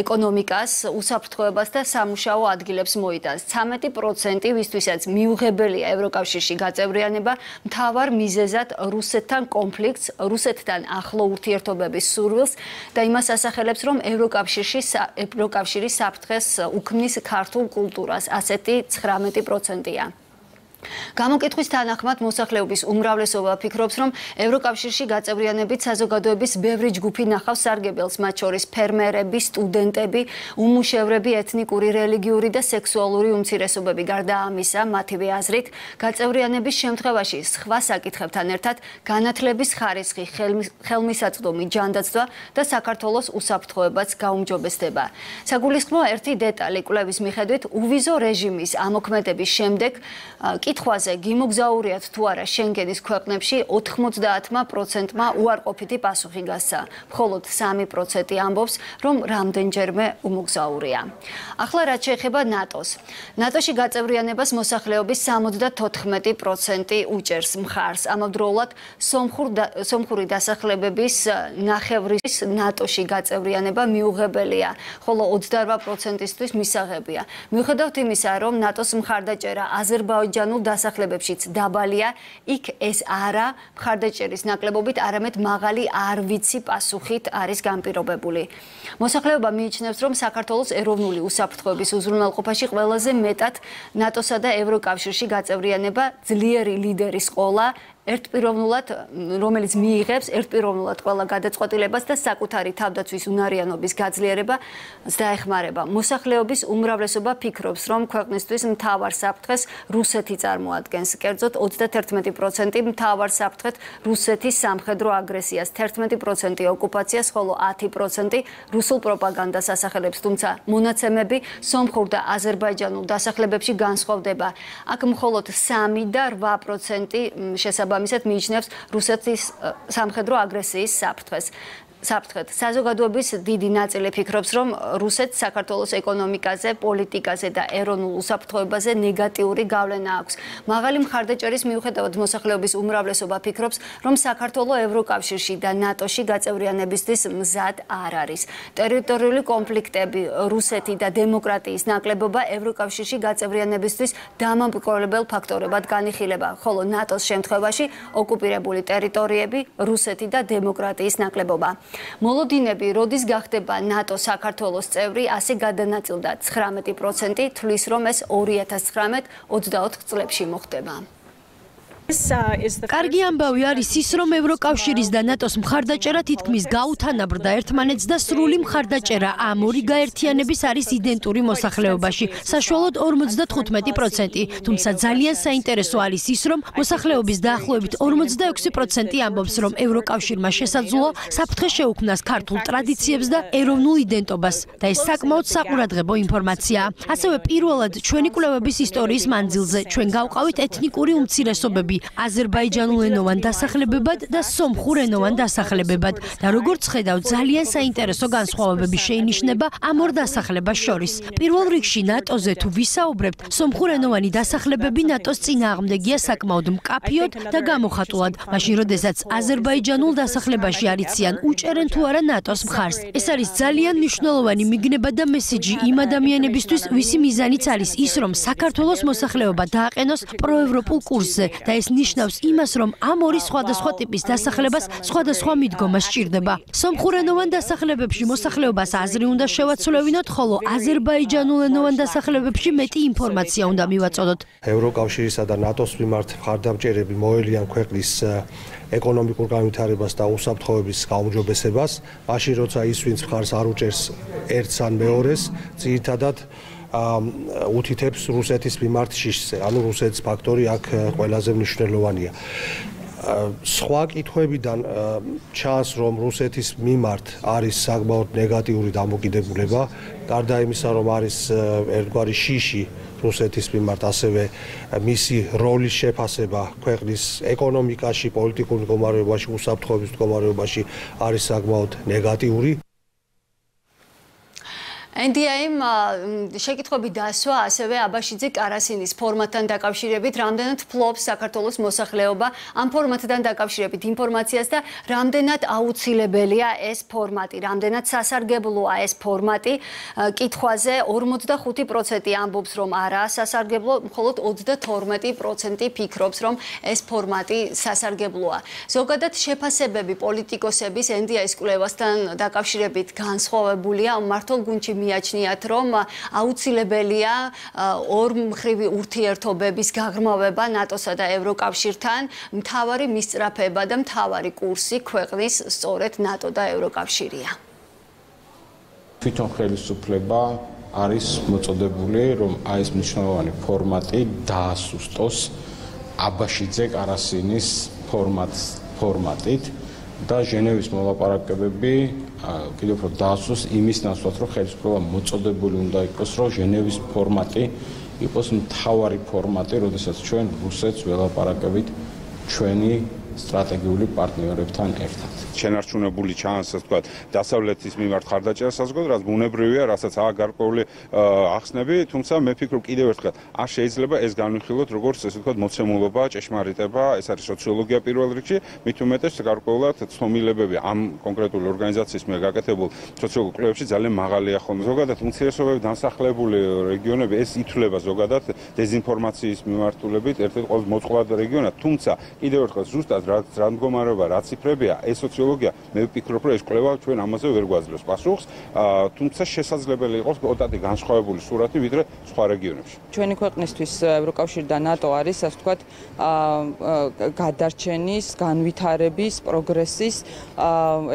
S34: ეკონომიკას, უსაფრთხოებას და სამუშაო ადგილებს მოიტანს. 13% ვისთვისაც მიუღებელია ევროკავშირში გაწევრიანება, მთავარ მიზეზად რუსეთთან კონფლიქტს, რუსეთთან ახლო ურთიერთობების სურვილს და იმას ასახელებს, რომ ევროკავშირში ევროკავშირის საფრთხეს უქმნის ქართულ კულტურას. ასეთი 19%-ია. გამოკითხვის თანახმად მოსახლეობის უმრავლესობა ფიქრობს, რომ ევროკავშირში გაწევრიანებით საზოგადოების ბევრი ჯგუფი ნახავს სარგებელს, მათ შორის ფერმერები, სტუდენტები, უმუშევრები, ეთნიკური, რელიგიური და სექსუალური უმცირესობები. გარდა ამისა, მათივე აზრით, გაწევრიანების შემთხვევაში სხვა საკითხებთან ერთად განათლების ხარისხი, ხელმისაწვდომი, ჯანდაცვა და საქართველოს უსაფრთხოებაც გაუმჯობესდება. საგულისხმო ერთი დეტალი კვლევის მიხედვით, უვიზო რეჟიმის ამოქმედების შემდეგ კითხვაზე გიმოგზაურიათ თუ არა შენგენის ქვეყნებში 90%-მა უარყოფითი პასუხი გასცა. მხოლოდ 3% ამბობს, რომ რამდენჯერმე უმოგზაურია. ახლა რაც შეეხება ნატოს. ნატოში გაწევრიანებას მოსახლეობის 74% უჭერს მხარს. ამავდროულად სომხურ სომხური დასახლებების ნახევრის ნატოში გაწევრიანება მიუღებელია, ხოლო 28%-ისთვის მისაღებია. მიუხედავად იმისა, რომ ნატოს მხარდაჭერა აზერბაიჯანულ ეროვნულ დასახლებებშიც დაბალია, იქ ეს არა. მხარდაჭერის ნაკლებობით, არამედ მაღალი არ ვიცი პასუხით არის განპირობებული. მოსახლეობა მიიჩნევს, რომ საქართველოს ეროვნული უსაფრთხოების უზრუნველყოფაში ყველაზე მეტად ნატოსა და ევროკავშირში გაწევრიანება ძლიერი ლიდერის ყოლა ერთპიროვნულად რომელიც მიიღებს ერთპიროვნულად ყველა გადაწყვეტილებას და საკუთარი თავდაცვის უნარიანობის გაძლიერება დაეხმარება. მოსახლეობის უმრავლესობა ფიქრობს, რომ ქვეყნისთვის მთავარ საფრთხეს რუსეთი წარმოადგენს. კერძოდ 31% მთავარ საფრთხეთ რუსეთის სამხედრო აგრესიას, 11% ოკუპაციას, ხოლო 10% რუსულ პროპაგანდას ასახელებს, თუმცა მონაცემები სომხურ და აზერბაიჯანულ დასახლებებში განსხვავდება. აქ მხოლოდ 3 და 8% შესაბამისად მიიჩნევს რუსეთის სამხედრო აგრესიის საფრთხეს. საფრთხეთ. საზოგადოების დიდი ნაწილი ფიქრობს, რომ რუსეთს საქართველოს ეკონომიკაზე, პოლიტიკაზე და ეროვნულ უსაფრთხოებაზე ნეგატიური გავლენა აქვს. მაღალი მხარდაჭერის მიუხედავად მოსახლეობის უმრავლესობა ფიქრობს, რომ საქართველოს ევროკავშირში და ნატოში გაწევრიანებისთვის მზად არ არის. ტერიტორიული კონფლიქტები, რუსეთი და დემოკრატიის ნაკლებობა ევროკავშირში გაწევრიანებისთვის დამამკვირვებელ ფაქტორებად განიხილება, ხოლო ნატოს შემთხვევაში ოკუპირებული ტერიტორიები, რუსეთი და დემოკრატიის ნაკლებობა. მოლოდინები, როდის გახდება ნატო საქართველოს წევრი, ასე გადანაწილდა 19% თვლის რომ ეს 2019-24 წლებში მოხდება.
S35: კარგი ამბავი არის ის, რომ ევროკავშირის და ნატოს მხარდაჭერა თითქმის გაუთანაბრდა ერთმანეთს და სრული მხარდაჭერა ამ ორი გაერთიანების არის იდენტური მოსახლეობაში, საშუალოდ 55%. თუმცა ძალიან საინტერესო არის ის, რომ მოსახლეობის დაახლოებით 46% ამბობს, რომ ევროკავშირმა შესაძლოა საფრთხე შეუქმნას ქართულ ტრადიციებს და ეროვნულ იდენტობას და ეს საკმაოდ საყურადღებო ინფორმაციაა. ასევე პირველად ჩვენი კვლევების ისტორიის მანძილზე ჩვენ გავყავით ეთნიკური უმცირესობები აზერბაიჯანულენოვან დასახლებებად და სომხურენოვან დასახლებებად და როგორც ხედავთ ძალიან საინტერესო განსხვავებები შეინიშნება ამ ორ დასახლებას შორის. პირველ რიგში ნატოზე თუ ვისაუბრებთ, სომხურენოვანი დასახლებები ნატოს წინააღმდეგია საკმაოდ მკაფიოდ და გამოხატულად, მაშინ როდესაც აზერბაიჯანულ დასახლებაში არიციან უჭერენ თუ არა ნატოს მხარს. ეს არის ძალიან მნიშვნელოვანი მიგნება და მესიჯი იმ ადამიანებისთვის, ვისი მიზანიც არის ის, რომ საქართველოს მოსახლეობა დააყენოს პროევროპულ კურსზე და ეს ნიშნავს იმას, რომ ამ ორი სხვადასხვა ტიპის დასახლებას სხვადასხვა მიდგომა სჭირდება. სომხურენოვან დასახლებებში მოსახლეობას აზრი უნდა შევაცვლევინოთ, ხოლო აზერბაიჯანულენოვან დასახლებებში მეტი ინფორმაცია უნდა მივაწოდოთ.
S36: ევროკავშირისა და ნატოს მიმართ ხარდამჭერები მოელიან ქვეყნის ეკონომიკურ განვითარებას და უსაფრთხოების გაუმჯობესებას, მაშინ როცა ის ვინც მხარს არ უჭერს ერთს ან მეორეს, ძირითადად უთითებს რუსეთის მიმართ შიშზე. ანუ რუსეთის ფაქტორი აქ ყველაზე მნიშვნელოვანია. სხვა კითხვებიდან ჩანს, რომ რუსეთის მიმართ არის საკმაოდ ნეგატიური დამოკიდებულება, გარდა იმისა, რომ არის ერთგვარი შიში რუსეთის მიმართ, ასევე მისი როლის შეფასება ქვეყნის ეკონომიკაში, პოლიტიკურ მდგომარეობაში, უსაფრთხოების მდგომარეობაში არის საკმაოდ ნეგატიური.
S34: NDI-მ შეკითხვები დასვა ასევე აბაშიძე კარასინის ფორმატთან დაკავშირებით, რამდენად ფლობს საქართველოს მოსახლეობა ამ ფორმატთან დაკავშირებით ინფორმაციას და რამდენად აუცილებელია ეს ფორმატი, რამდენად სასარგებლოა ეს ფორმატი. კითხვაზე 45% ამბობს, რომ არაა სასარგებლო, მხოლოდ 32% ფიქრობს, რომ ეს ფორმატი სასარგებლოა. ზოგადად შეფასებები პოლიტიკოსების NDI-ის კვლევასთან დაკავშირებით განსხვავებულია, მართლ გუნჩი მიაჩნიათ, რომ აუცილებელია ორმხრივი ურთიერთობების გაღრმავება ნატოსა და ევროკავშირთან, მთავარი მისწრაფება და მთავარი კურსი ქვეყნის სწორედ ნატო და ევროკავშირია.
S23: თვითონ ხელისუფლება არის მოწოდებული, რომ აი ეს მნიშვნელოვანი ფორმატი დაასუსტოს აბაშიძე კარასინის ფორმატს ფორმატით და ჟენევის მოლაპარაკებები კიდევ უფრო დაასვას იმის ნაცვლად, რომ ხელისუფლება მოწოდებული უნდა იყოს, რომ ჟენევის ფორმატი იყოს მთავარი ფორმატი, როდესაც ჩვენ რუსეთს ველაპარაკებით ჩვენი სტრატეგიული პარტნიორებთან ერთად.
S12: შენარჩუნებული ჩანს ასე ვთქვათ დასავლეთის მიმართ ხარდაჭერას საზოგადო რაც ბუნებრივია რასაცაა გარკვეული ახსნები თუმცა მე ფიქრობ კიდევ ერთხელ არ შეიძლება ეს განვიხილოთ როგორც ასე ვთქვათ მოცემულობა ჭეშმარიტება ეს არის სოციოლოგია პირველ რიგში მით უმეტეს გარკვეულად ცნობილებები ამ კონკრეტული ორგანიზაციის მიერ გაკეთებულ სოციოლოგიურ კვლევებში ძალიან მაღალია ხოლმე ზოგადად უმცირესობები დასახლებული რეგიონები ეს ითვლება ზოგადად დეзинფორმაციის მიმართულებით ერთ-ერთ ყველაზე მოწყვლად რეგიონად. თუმცა კიდევ ერთხელ ზუსტად რა მდგომარეობა რა ციფრებია ეს სოციოლოგია მე ვფიქრობ, რომ ეს კვლევა ჩვენ ამაზე ვერ გვაძლევს პასუხს, თუმცა შესაძლებელი იყოს პოტატი განსხვავებული სურათი ვიდრე სხვა რეგიონებში.
S37: ჩვენი ქვეყნისთვის ევროკავშირი და ნატო არის, ასე ვთქვათ, გადარჩენის, განვითარების, პროგრესის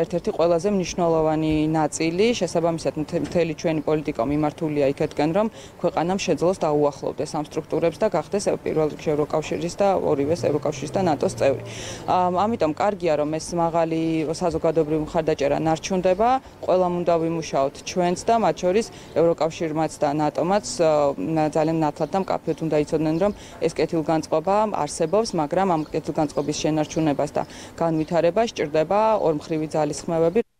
S37: ერთ-ერთი ყველაზე მნიშვნელოვანი ნაწილი, შესაბამისად მთელი ჩვენი პოლიტიკა მიმართულია იქეთკენ, რომ ქვეყანამ შეძლოს დაუახლოვდეს ამ სტრუქტურებს და გახდეს პირველ რიგში ევროკავშირის და ორივე ევროკავშირის და ნატოს წევრი. ამიტომ კარგია რომ ეს მაღალი საზოგადოებრივი მხარდაჭერა ნარჩუნდება. ყველამ უნდა ვიმუშაოთ ჩვენც და მათ შორის ევროკავშირმაც და ნატომაც ძალიან ნათლად და მკაფიოდ უნდა იცოდნენ რომ ეს კეთილგანწყობა არსებობს მაგრამ ამ კეთილგანწყობის შენარჩუნებას და განვითარებას სჭირდება ორმხრივი ძალისხმევები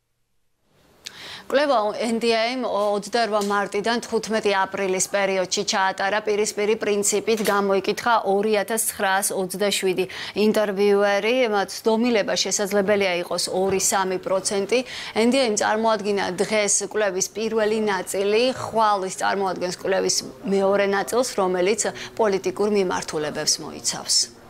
S34: კვლევა NDI-მ 28 მარტიდან 15 აპრილის პერიოდში ჩაატარა პირისპირი პრინციპით გამოიკითხა 2927 ინტერვიუერი, მათ დომილება შესაძლებელია იყოს 2-3%. NDI-მ წარმოადგინა დღეს კვლევის პირველი ნაწილი, ხვალის წარმოადგენს კვლევის მეორე ნაწილს, რომელიც პოლიტიკურ მიმართულებებს მოიცავს.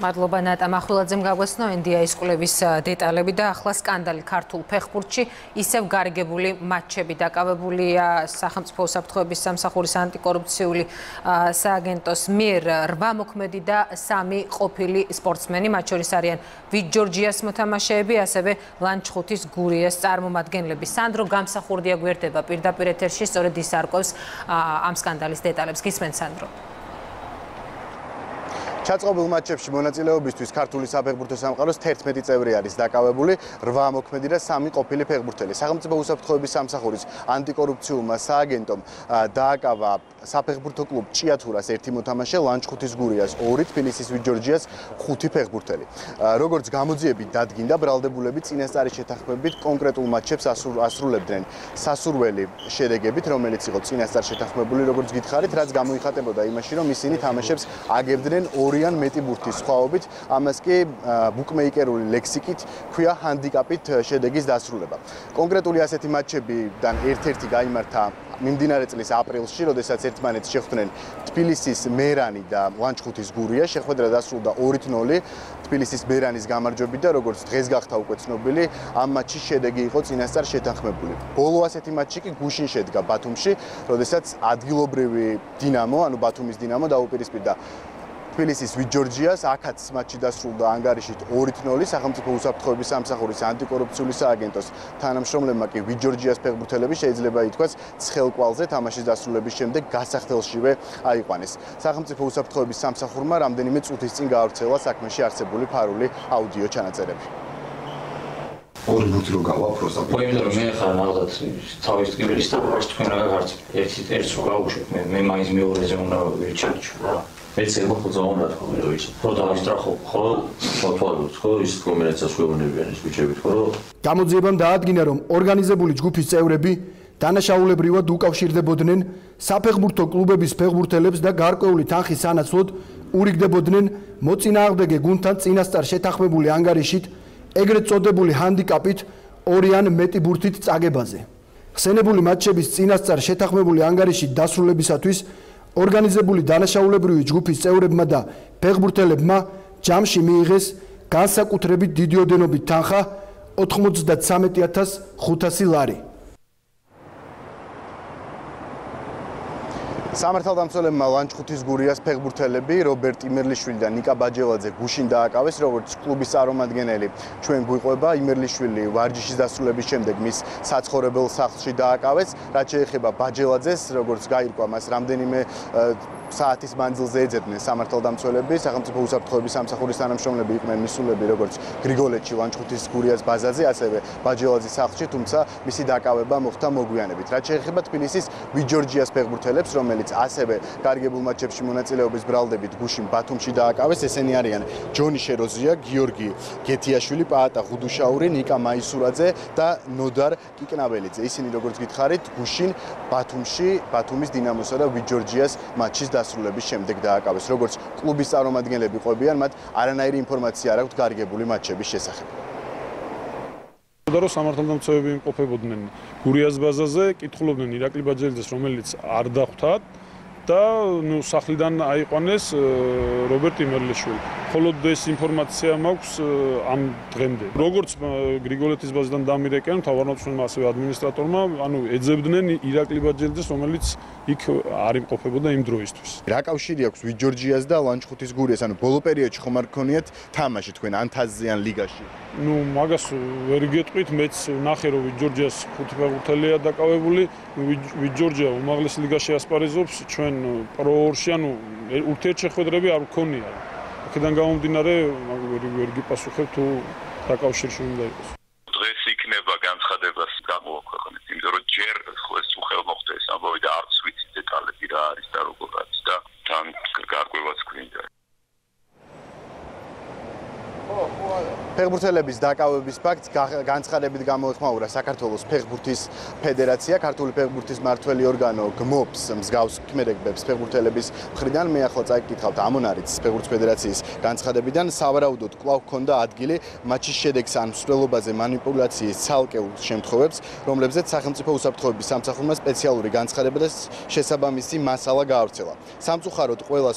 S1: მადლობა ნატა მახვილაძემ გაგვესწრო NDI-ის კვლევის დეტალები და ახლა სკანდალი ქართულ ფეხბურთში. ისევ გარიგებული მატჩები დაკავებულია სახელმწიფო საფრთხეების სამსახურის ანტიკორუფციული სააგენტოს მიერ 8 მოქმედი და 3 ყოფილი სპორტსმენი. მათ შორის არიან ვიჯ ჯორჯიას მოთამაშეები ასევე ლანჩხუთის გურიას წარმომადგენლები. სანდრო გამსახურდია გვერდება პირდაპირ ეთერში სწორედ ის არკვევს ამ სკანდალის დეტალებს. გისმენთ სანდრო
S38: ჩაწყობილ მატჩებში მონაწილეობისთვის ქართული საფეხბურთო სამყაროს 11 წევრი არის დაკავებული, 8 მოქმედი და 3 ყოფილი ფეხბურთელი. სახელმწიფო უსაფრთხოების სამსახურის ანტიკორუფციულმა სააგენტომ დააკავა საფეხბურთო კლუბ ჭიათურას ერთი მოთამაშე, ლანჩხუთის გურიას 2, თბილისის ვიჯორჯიას 5 ფეხბურთელი. როგორც გამოძიები დადგინდა, ბრალდებულები წინასწარი შეთანხმებით კონკრეტულ მატჩებს ასრულებდნენ სასურველი შედეგებით, რომელიც იყო წინასწარ შეთანხმებული, როგორც გითხარით, რაც გამოიხატებოდა იმაში, რომ ისინი თამაშებს აგებდნენ ორიან მეტი ბურთის სხვაობით, ამას კი ბუკმეიკერული ლექსიკით ქვია ჰანდიკაპით შედეგის დასრულება. კონკრეტული ასეთი მატჩებიდან ერთ-ერთი გამართა მიმდინარე წლის აპრილში, როდესაც ერთმანეთს შეხვდნენ თბილისის მერანი და ლანჩხუთის გურია, შეხვედრა დასრულდა 2-0 თბილისის მერანის გამარჯვებით და როგორც დღეს გახდა უკვე ცნობილი, ამ მატჩის შედეგი იყო წინასწარ შეთანხმებული. ბოლო ასეთი მატჩი კი გუშინ შედგა ბათუმში, როდესაც ადგილობრივი დინამო, ანუ ბათუმის დინამო დაუპირისპირდა თბილისის ვიჯორჯიას აქაც მატჩი დასრულდა ანგარიშით 2-0 სახელმწიფო უსაფრთხოების სამსახურის ანტიკორუფციული სააგენტოს თანამშრომლებმა კი ვიჯორჯიას ფეხბურთელები შეიძლება ითქვას ცხელკვალზე თამაშის დასრულების შემდეგ გასახდელშივე აიყვანეს სახელმწიფო უსაფრთხოების სამსახურმა რამდენიმე წუთის წინ გაავრცელა საქმეში არსებული ფარული აუდიო ჩანაწერები
S39: ორი ბუთი რო გავა პროსტა.
S40: მოიმედო მე ხარ რაღაცა თავის ტკიპერის და თქვენ რა გარც ერთი ერთს რო გავუშვით მე მე მაინც მეორეზე უნდა ვირჩიჩო რა. მეც ეგ მოხდა უნდა თქო მე ვიცი. ხო დავისტრახო ხო ის კომერციას ვეუბნებიან ის ბიჭები თქო რომ
S41: გამოძიებამ დაადგინა რომ ორგანიზებული ჯგუფის წევრები დანაშაულებრივად უკავშირდებოდნენ საფეხბურთო კლუბების ფეხბურთელებს და გარკვეული თანხის სანაცვლოდ ურიგდებოდნენ მოწინააღმდეგე გუნდთან წინასწარ შეთანხმებული ანგარიშით ეგრეთ წოდებული ჰანდიკაპით ორი ან მეტი ბურთით წაგებაზე. ხსენებული მატჩების წინასწარ შეთანხმებული ანგარიშით დასრულებისათვის ორგანიზებული დანაშაულებრივი ჯგუფის წევრებმა და ფეხბურთელებმა ჯამში მიიღეს განსაკუთრებით დიდი ოდენობით თანხა 93500 ლარი.
S38: სამართალდამცველებმა ლანჩხუთის გურიას ფეხბურთელები რობერტ იმერლიშვილი და ნიკა ბაჯელაძე გუშინ დააკავეს როგორც კლუბის წარმომადგენელი. ჩვენ გვიყვება იმერლიშვილი ვარჯიშის დასრულების შემდეგ მის საცხოვრებელ სახლში დააკავეს, რაც შეეხება ბაჯელაძეს, როგორც გაირკვა მას რამდენიმე საათის მანძილზე ეძებდნენ სამართალდამცველები, სახელმწიფო უსაფრთხოების სამსახურის თანამშრომლები იყვნენ მისულები როგორც გრიგოლეთში ლანჩხუთის გურიას ბაზაზე, ასევე ბაჯელაძის სახლში, თუმცა მისი დაკავება მოხდა მოგვიანებით. რაც შეეხება თბილისის ვიჯორჯიას ფეხბურთელებს, რომელიც ასევე გარიგებულ მატჩებში მონაწილეობის ბრალდებით გუშინ ბათუმში დააკავეს. ესენი არიან ჯონი შეროზია, გიორგი გეთიაშვილი, პაატა ღუდუშაური, ნიკა მაისურაძე და ნოდარ კიკნაბელიძე. ისინი როგორც გითხარით, გუშინ ბათუმში, ბათუმის დინამოსა და ვიჯორჯიას მატჩის დასრულების შემდეგ დააკავეს. როგორც კლუბის წარმომადგენლები ყვებიან, მათ არანაირი ინფორმაცია არ აქვთ გარიგებული მატჩების შესახებ.
S42: და რომ სამართალდამცავები იმყოფებოდნენ გურიას ბაზაზე, კითხულობდნენ ირაკლი ბაჯელიძეს, რომელიც არ დახვდათ და ნუ სახლიდან აიყვანეს რობერტ იმერლიშვილი. მხოლოდ ეს ინფორმაცია მაქვს ამ დღემდე. როგორც გრიგოლეთის ბაზიდან დამირეკენ, თავარნაცვლმა ასევე ადმინისტრატორმა, ანუ ეძებდნენ ირაკლი ბაჯელიძეს, რომელიც იქ არ იმყოფებოდა იმ დროისთვის.
S38: რა კავშირი აქვს ვიჯორჯიას და ლანჩხუთის გურიას? ანუ ბოლო პერიოდში ხომ არ გქონიათ თამაში თქვენ ანთაზიან ლიგაში?
S42: ნუ მაგას ვერ გეტყვით, მეც ნახე რომ ვიჯორჯიას ხუთი ფეხბურთელია დაკავებული, ვიჯორჯია უმაღლეს ლიგაში ასპარეზობს, ჩვენ პროორში, ანუ ურთიერთშეხვედრები არ გქონია. აქედან გამომდინარე, ვერ ვერ გიპასუხებ თუ დაკავშირში უნდა იყოს.
S43: დღეს იქნება განცხადებას გამოაქვეყნეთ, იმიტომ რომ ჯერ ეს უხელ მოხდა ეს ამბავი და არც ვიცი დეტალები რა არის და როგორ არის და თან გარკვევაც გვინდა.
S38: ფეხბურთელების დაკავების ფაქტს განცხადებით გამოეხმაურა საქართველოს ფეხბურთის ფედერაცია, ქართული ფეხბურთის მართველი ორგანო გმობს მსგავს ქმედებებს ფეხბურთელების მხრიდან. მე ახლა წაიკითხავთ ამონარის ფეხბურთის ფედერაციის განცხადებიდან სავარაუდოდ კვლავ ჰქონდა ადგილი მატჩის შედეგს ან მსვლელობაზე манипуляციის ცალკეულ შემთხვევებს, რომლებზეც სახელმწიფო უსაფრთხოების სამსახურმა სპეციალური განცხადება და შესაბამისი მასალა გაავრცელა. სამწუხაროდ ყველა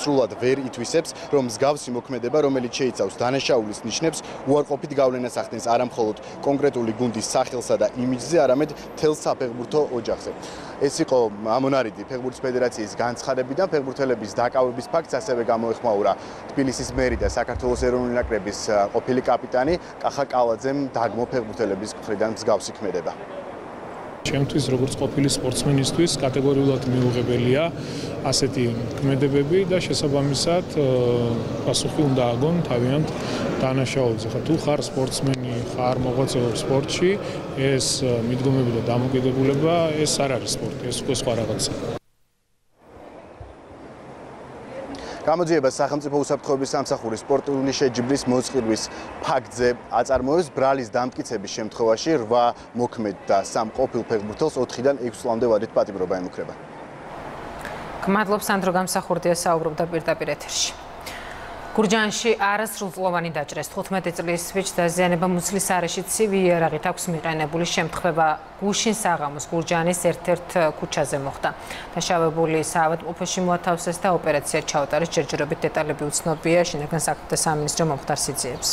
S38: სრულად ვერ ითვისებს, რომ მსგავსი მოქმედება, რომელიც შეიცავს დანაშაულის ნიშნებს, უარყოფით გავლენას ახდენს არამხოლოდ კონკრეტული გუნდის სახელსა და იმიჯზე, არამედ თელ საფეხბურთო ოჯახზე. ეს იყო ამონარიდი ფეხბურთის ფედერაციის განცხადებიდან ფეხბურთელების დაკავების ფაქტს ასევე გამოეხმაურა თბილისის მერი და საქართველოს ეროვნული ნაკრების ყოფილი კაპიტანი კახა კალაძემ დაგმო ფეხბურთელების მხრიდან მსგავსი ქმედება.
S8: ჩემთვის როგორც ყოფილი სპორტსმენისთვის კატეგორიულად მიუღებელია ასეთი ქმედებები და შესაბამისად პასუხი უნდა აგონ თავიანთ დანაშაულზე. ხა თუ ხარ სპორტსმენი, ხარ მოღვაწეობ სპორტში, ეს მიდგომები და დამოკიდებულება ეს არ არის სპორტი, ეს უკვე სხვა რაღაცაა.
S38: გამოძიება სახელმწიფო უსაფრთხოების სამსახურის სპორტული შეჯიბრის მოწყირვის ფაქტზე აწარმოებს ბრალის დამტკიცების შემთხვევაში 8 მოქმედ და 3 ყოფილ ფეხბურთელს 4-დან 6 წლამდე ვადით პატიმრობა ემუქრება.
S1: გმადლობ სანდრო გამსახურდია საუბრობდა პირდაპირ ეთერში. გურჯანში არასრულწლოვანი დაჭრეს 15 წლის ვიჩ დაზიანება მუცლის არეში ცივი იარაღით აქვს მიყენებული შემთხვევა გუშინ საღამოს გურჯანის ერთ-ერთ ქუჩაზე მოხდა. დაშავებული საავადმყოფოში მოათავსეს და ოპერაცია ჩაუტარეს ჯერჯერობით დეტალები უცნობია შინაგან საქმეთა სამინისტრო მომხდარ სიძიებს.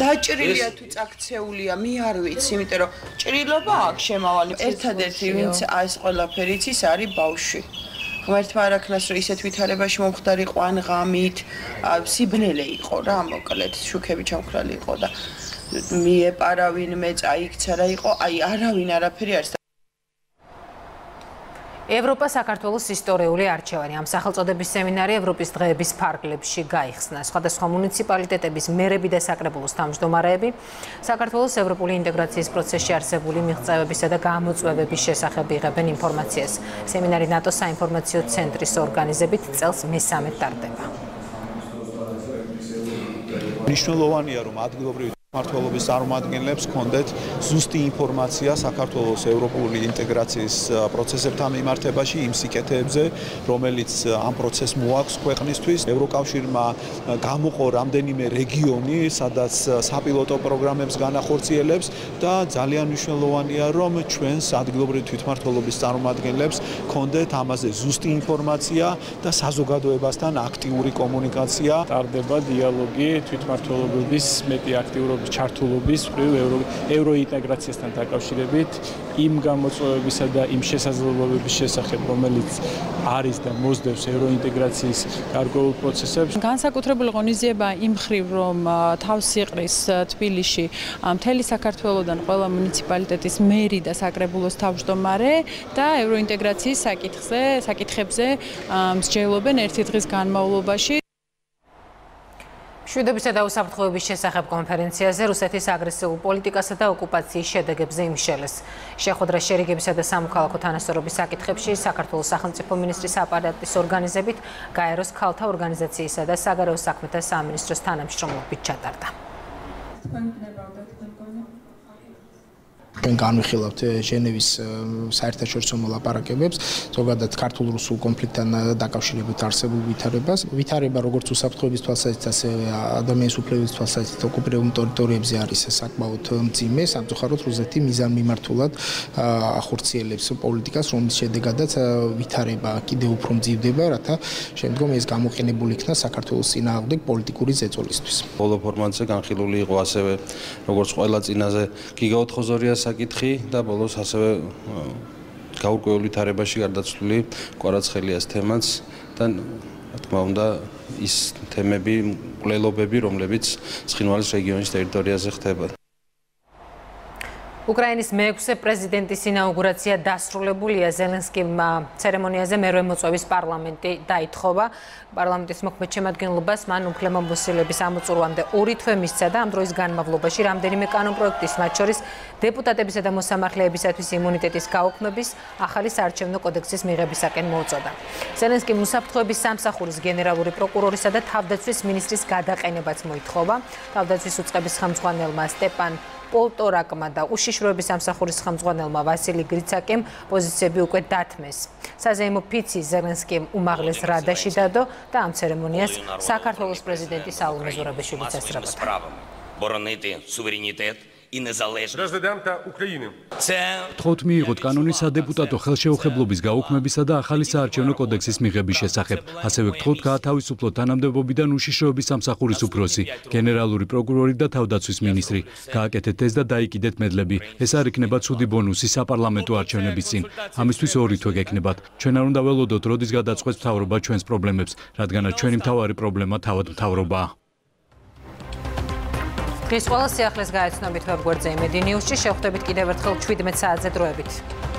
S30: დაჭრილია თუ წაქცეულია, მე არ ვიცი, იმიტომ რომ ჭრილობა აქვს შემავალი. ერთადერთი ვინც ეს ყველაფერი იცის არის ბავშვი. ღმერთმა არაქნას რომ ისეთ ვითარებაში მომხდარიყო ან ღამით სიბნელე იყო რა მოკლედ შუქები ჩამქრალი იყო და მიეპარავინ მე წაიქცა რა იყო აი არავინ არაფერი არის
S1: ევროპა საქართველოს ისტორიული არჩევანი ამ სახელწოდების სემინარი ევროპის დღეების ფარგლებში გაიხსნა. სხვადასხვა მუნიციპალიტეტების მერები და საკრებულოს თავმჯდომარეები საქართველოს ევროპული ინტეგრაციის პროცესში არსებული მიღწევებისა და გამოწვევების შესახებ იღებენ ინფორმაციას. სემინარი ნატოს საინფორმაციო ცენტრის ორგანიზებით წელს მესამე ტარდება.
S9: ნიშნულოვანია რომ ადგილობრივი მართლობის წარმომადგენლებს კონდეთ ზუსტი ინფორმაცია საქართველოს ევროპული ინტეგრაციის პროცესებთან მიმართებაში იმ სიკეთეებზე, რომელიც ამ პროცესს მოაქვს ქვეყნისთვის. ევროკავშირმა გამოყო რამდენიმე რეგიონი, სადაც საპილოტო პროგრამებს განახორციელებს და ძალიან მნიშვნელოვანია, რომ ჩვენს ადგილობრივი თვითმმართველობის წარმომადგენლებს კონდეთ ამაზე ზუსტი ინფორმაცია და საზოგადოებასთან აქტიური კომუნიკაცია. ტარდება დიალოგი თვითმმართველობის მეტი აქტიურობის ჩართულობის ევრო ევროინტეგრაციასთან დაკავშირებით იმ გამოწვევებისა და იმ შესაძლებლობების შესახებ, რომელიც არის და მოსდევს ევროინტეგრაციის გარკვეულ პროცესებს.
S37: განსაკუთრებული ღონისძიება იმ ხრივ, რომ თავს იყრის თბილისში მთელი საქართველოსდან ყველა მუნიციპალიტეტის მერი და საკრებულოს თავმჯდომარე და ევროინტეგრაციის საკითხზე, საკითხებზე მსჯელობენ ერთი დღის განმავლობაში.
S1: შვიდობისა და უსაფრთხოების შესახებ კონფერენციაზე რუსეთის აგრესიულ პოლიტიკასა და ოკუპაციის შედეგებზე იმშელეს. შეხვედრა შერიგებისა და სამოქალაქო თანასწორობის საკითხებში საქართველოს სახელმწიფო მინისტრის აპარატის ორგანიზებით გაეროს ქალთა ორგანიზაციისა და საგარეო საქმეთა სამინისტროს თანამშრომლობით ჩატარდა. თქვენ გნებავთ
S44: ჩვენ განვიხილავთ ჟენევის საერთაშორისო მოლაპარაკებებს, ზოგადად ქართულ-რუსულ კონფლიქტთან დაკავშირებით არსებულ ვითარებას. ვითარება როგორც უსაფრთხოების თვალსაზრისით, ასევე ადამიანის უფლებების თვალსაზრისით ოკუპირებულ ტერიტორიებზე არის საკმაოდ მძიმე, სამწუხაროდ რუსეთი მიზან მიმართულად ახორციელებს პოლიტიკას, რომლის შედეგადაც ვითარება კიდევ უფრო მძივდება, რათა შემდგომ ეს გამოყენებული იქნა საქართველოს წინააღმდეგ პოლიტიკური ზეწოლისთვის.
S43: ბოლო ფორმატზე განხილული იყო ასევე როგორც ყველა წინაზე გიგა 4 საკითხი და ბოლოს ასევე გაურკვეველი თარებაში გარდაცვლილი კვარაცხელიას თემაც და რა თქმა უნდა ის თემები, კვლელობები, რომლებიც ცხინვალის რეგიონის ტერიტორიაზე ხდება.
S1: უკრაინის მეექვსე პრეზიდენტის ინაუგურაცია დასრულებულია. ზელენსკიმ ცერემონიაზე მერვე მოწვევის პარლამენტი დაითხოვა. პარლამენტის მოქმედ შემადგენლობას მან უფლებამოსილების ამოწურვამდე ორი თვე მისცა და ამ დროის განმავლობაში რამდენიმე კანონპროექტის მათ შორის დეპუტატებისა და მოსამართლეებისათვის იმუნიტეტის გაუქმების ახალი საარჩევნო კოდექსის მიღებისაკენ მოუწოდა. ზელენსკიმ უსაფრთხოების სამსახურის გენერალური პროკურორისა და თავდაცვის მინისტრის გადაყენებაც მოითხოვა. თავდაცვის უწყების ხელმძღვანელმა სტეპან პოლტორაკმა და უშიშროების სამსახურის ხელმძღვანელმა ვასილი გრიცაკემ პოზიციები უკვე დათმეს. საზეიმო ფიცი ზელენსკიმ უმაღლეს რადაში დადო და ამ ცერემონიას საქართველოს პრეზიდენტი საულ მეზურაბიშვილიც ესწრებოდა.
S45: ბორონიტი სუვერენიტეტ і незалежність.
S46: Президента України.
S45: Це
S46: თხოვთ მიიღოთ კანონის ადეპუტატო ხელშეუხებლობის გაუქმებისა და ახალი საარჩევნო კოდექსის მიღების შესახებ. ასევე გთხოვთ გაათავისუფლოთ თანამდებობიდან უშიშროების სამსახურის უფროსი, გენერალური პროკურორი და თავდაცვის მინისტრი. გააკეთეთ ეს და დაიკიდეთ მედლები. ეს არ იქნება ცუდი ბონუსი საპარლამენტო არჩევნების წინ. ამისთვის ორი თვე გექნებათ. ჩვენ არ უნდა ველოდოთ, როდის გადაწყვეტს მთავრობა ჩვენს პრობლემებს, რადგანაც ჩვენი მთავარი პრობლემა თავად მთავრობაა.
S1: დღის ყველა სიახლეს გაეცნობით ვებგვერდზე იმედი ნიუსში შევხვდებით კიდევ ერთხელ 17 საათზე დროებით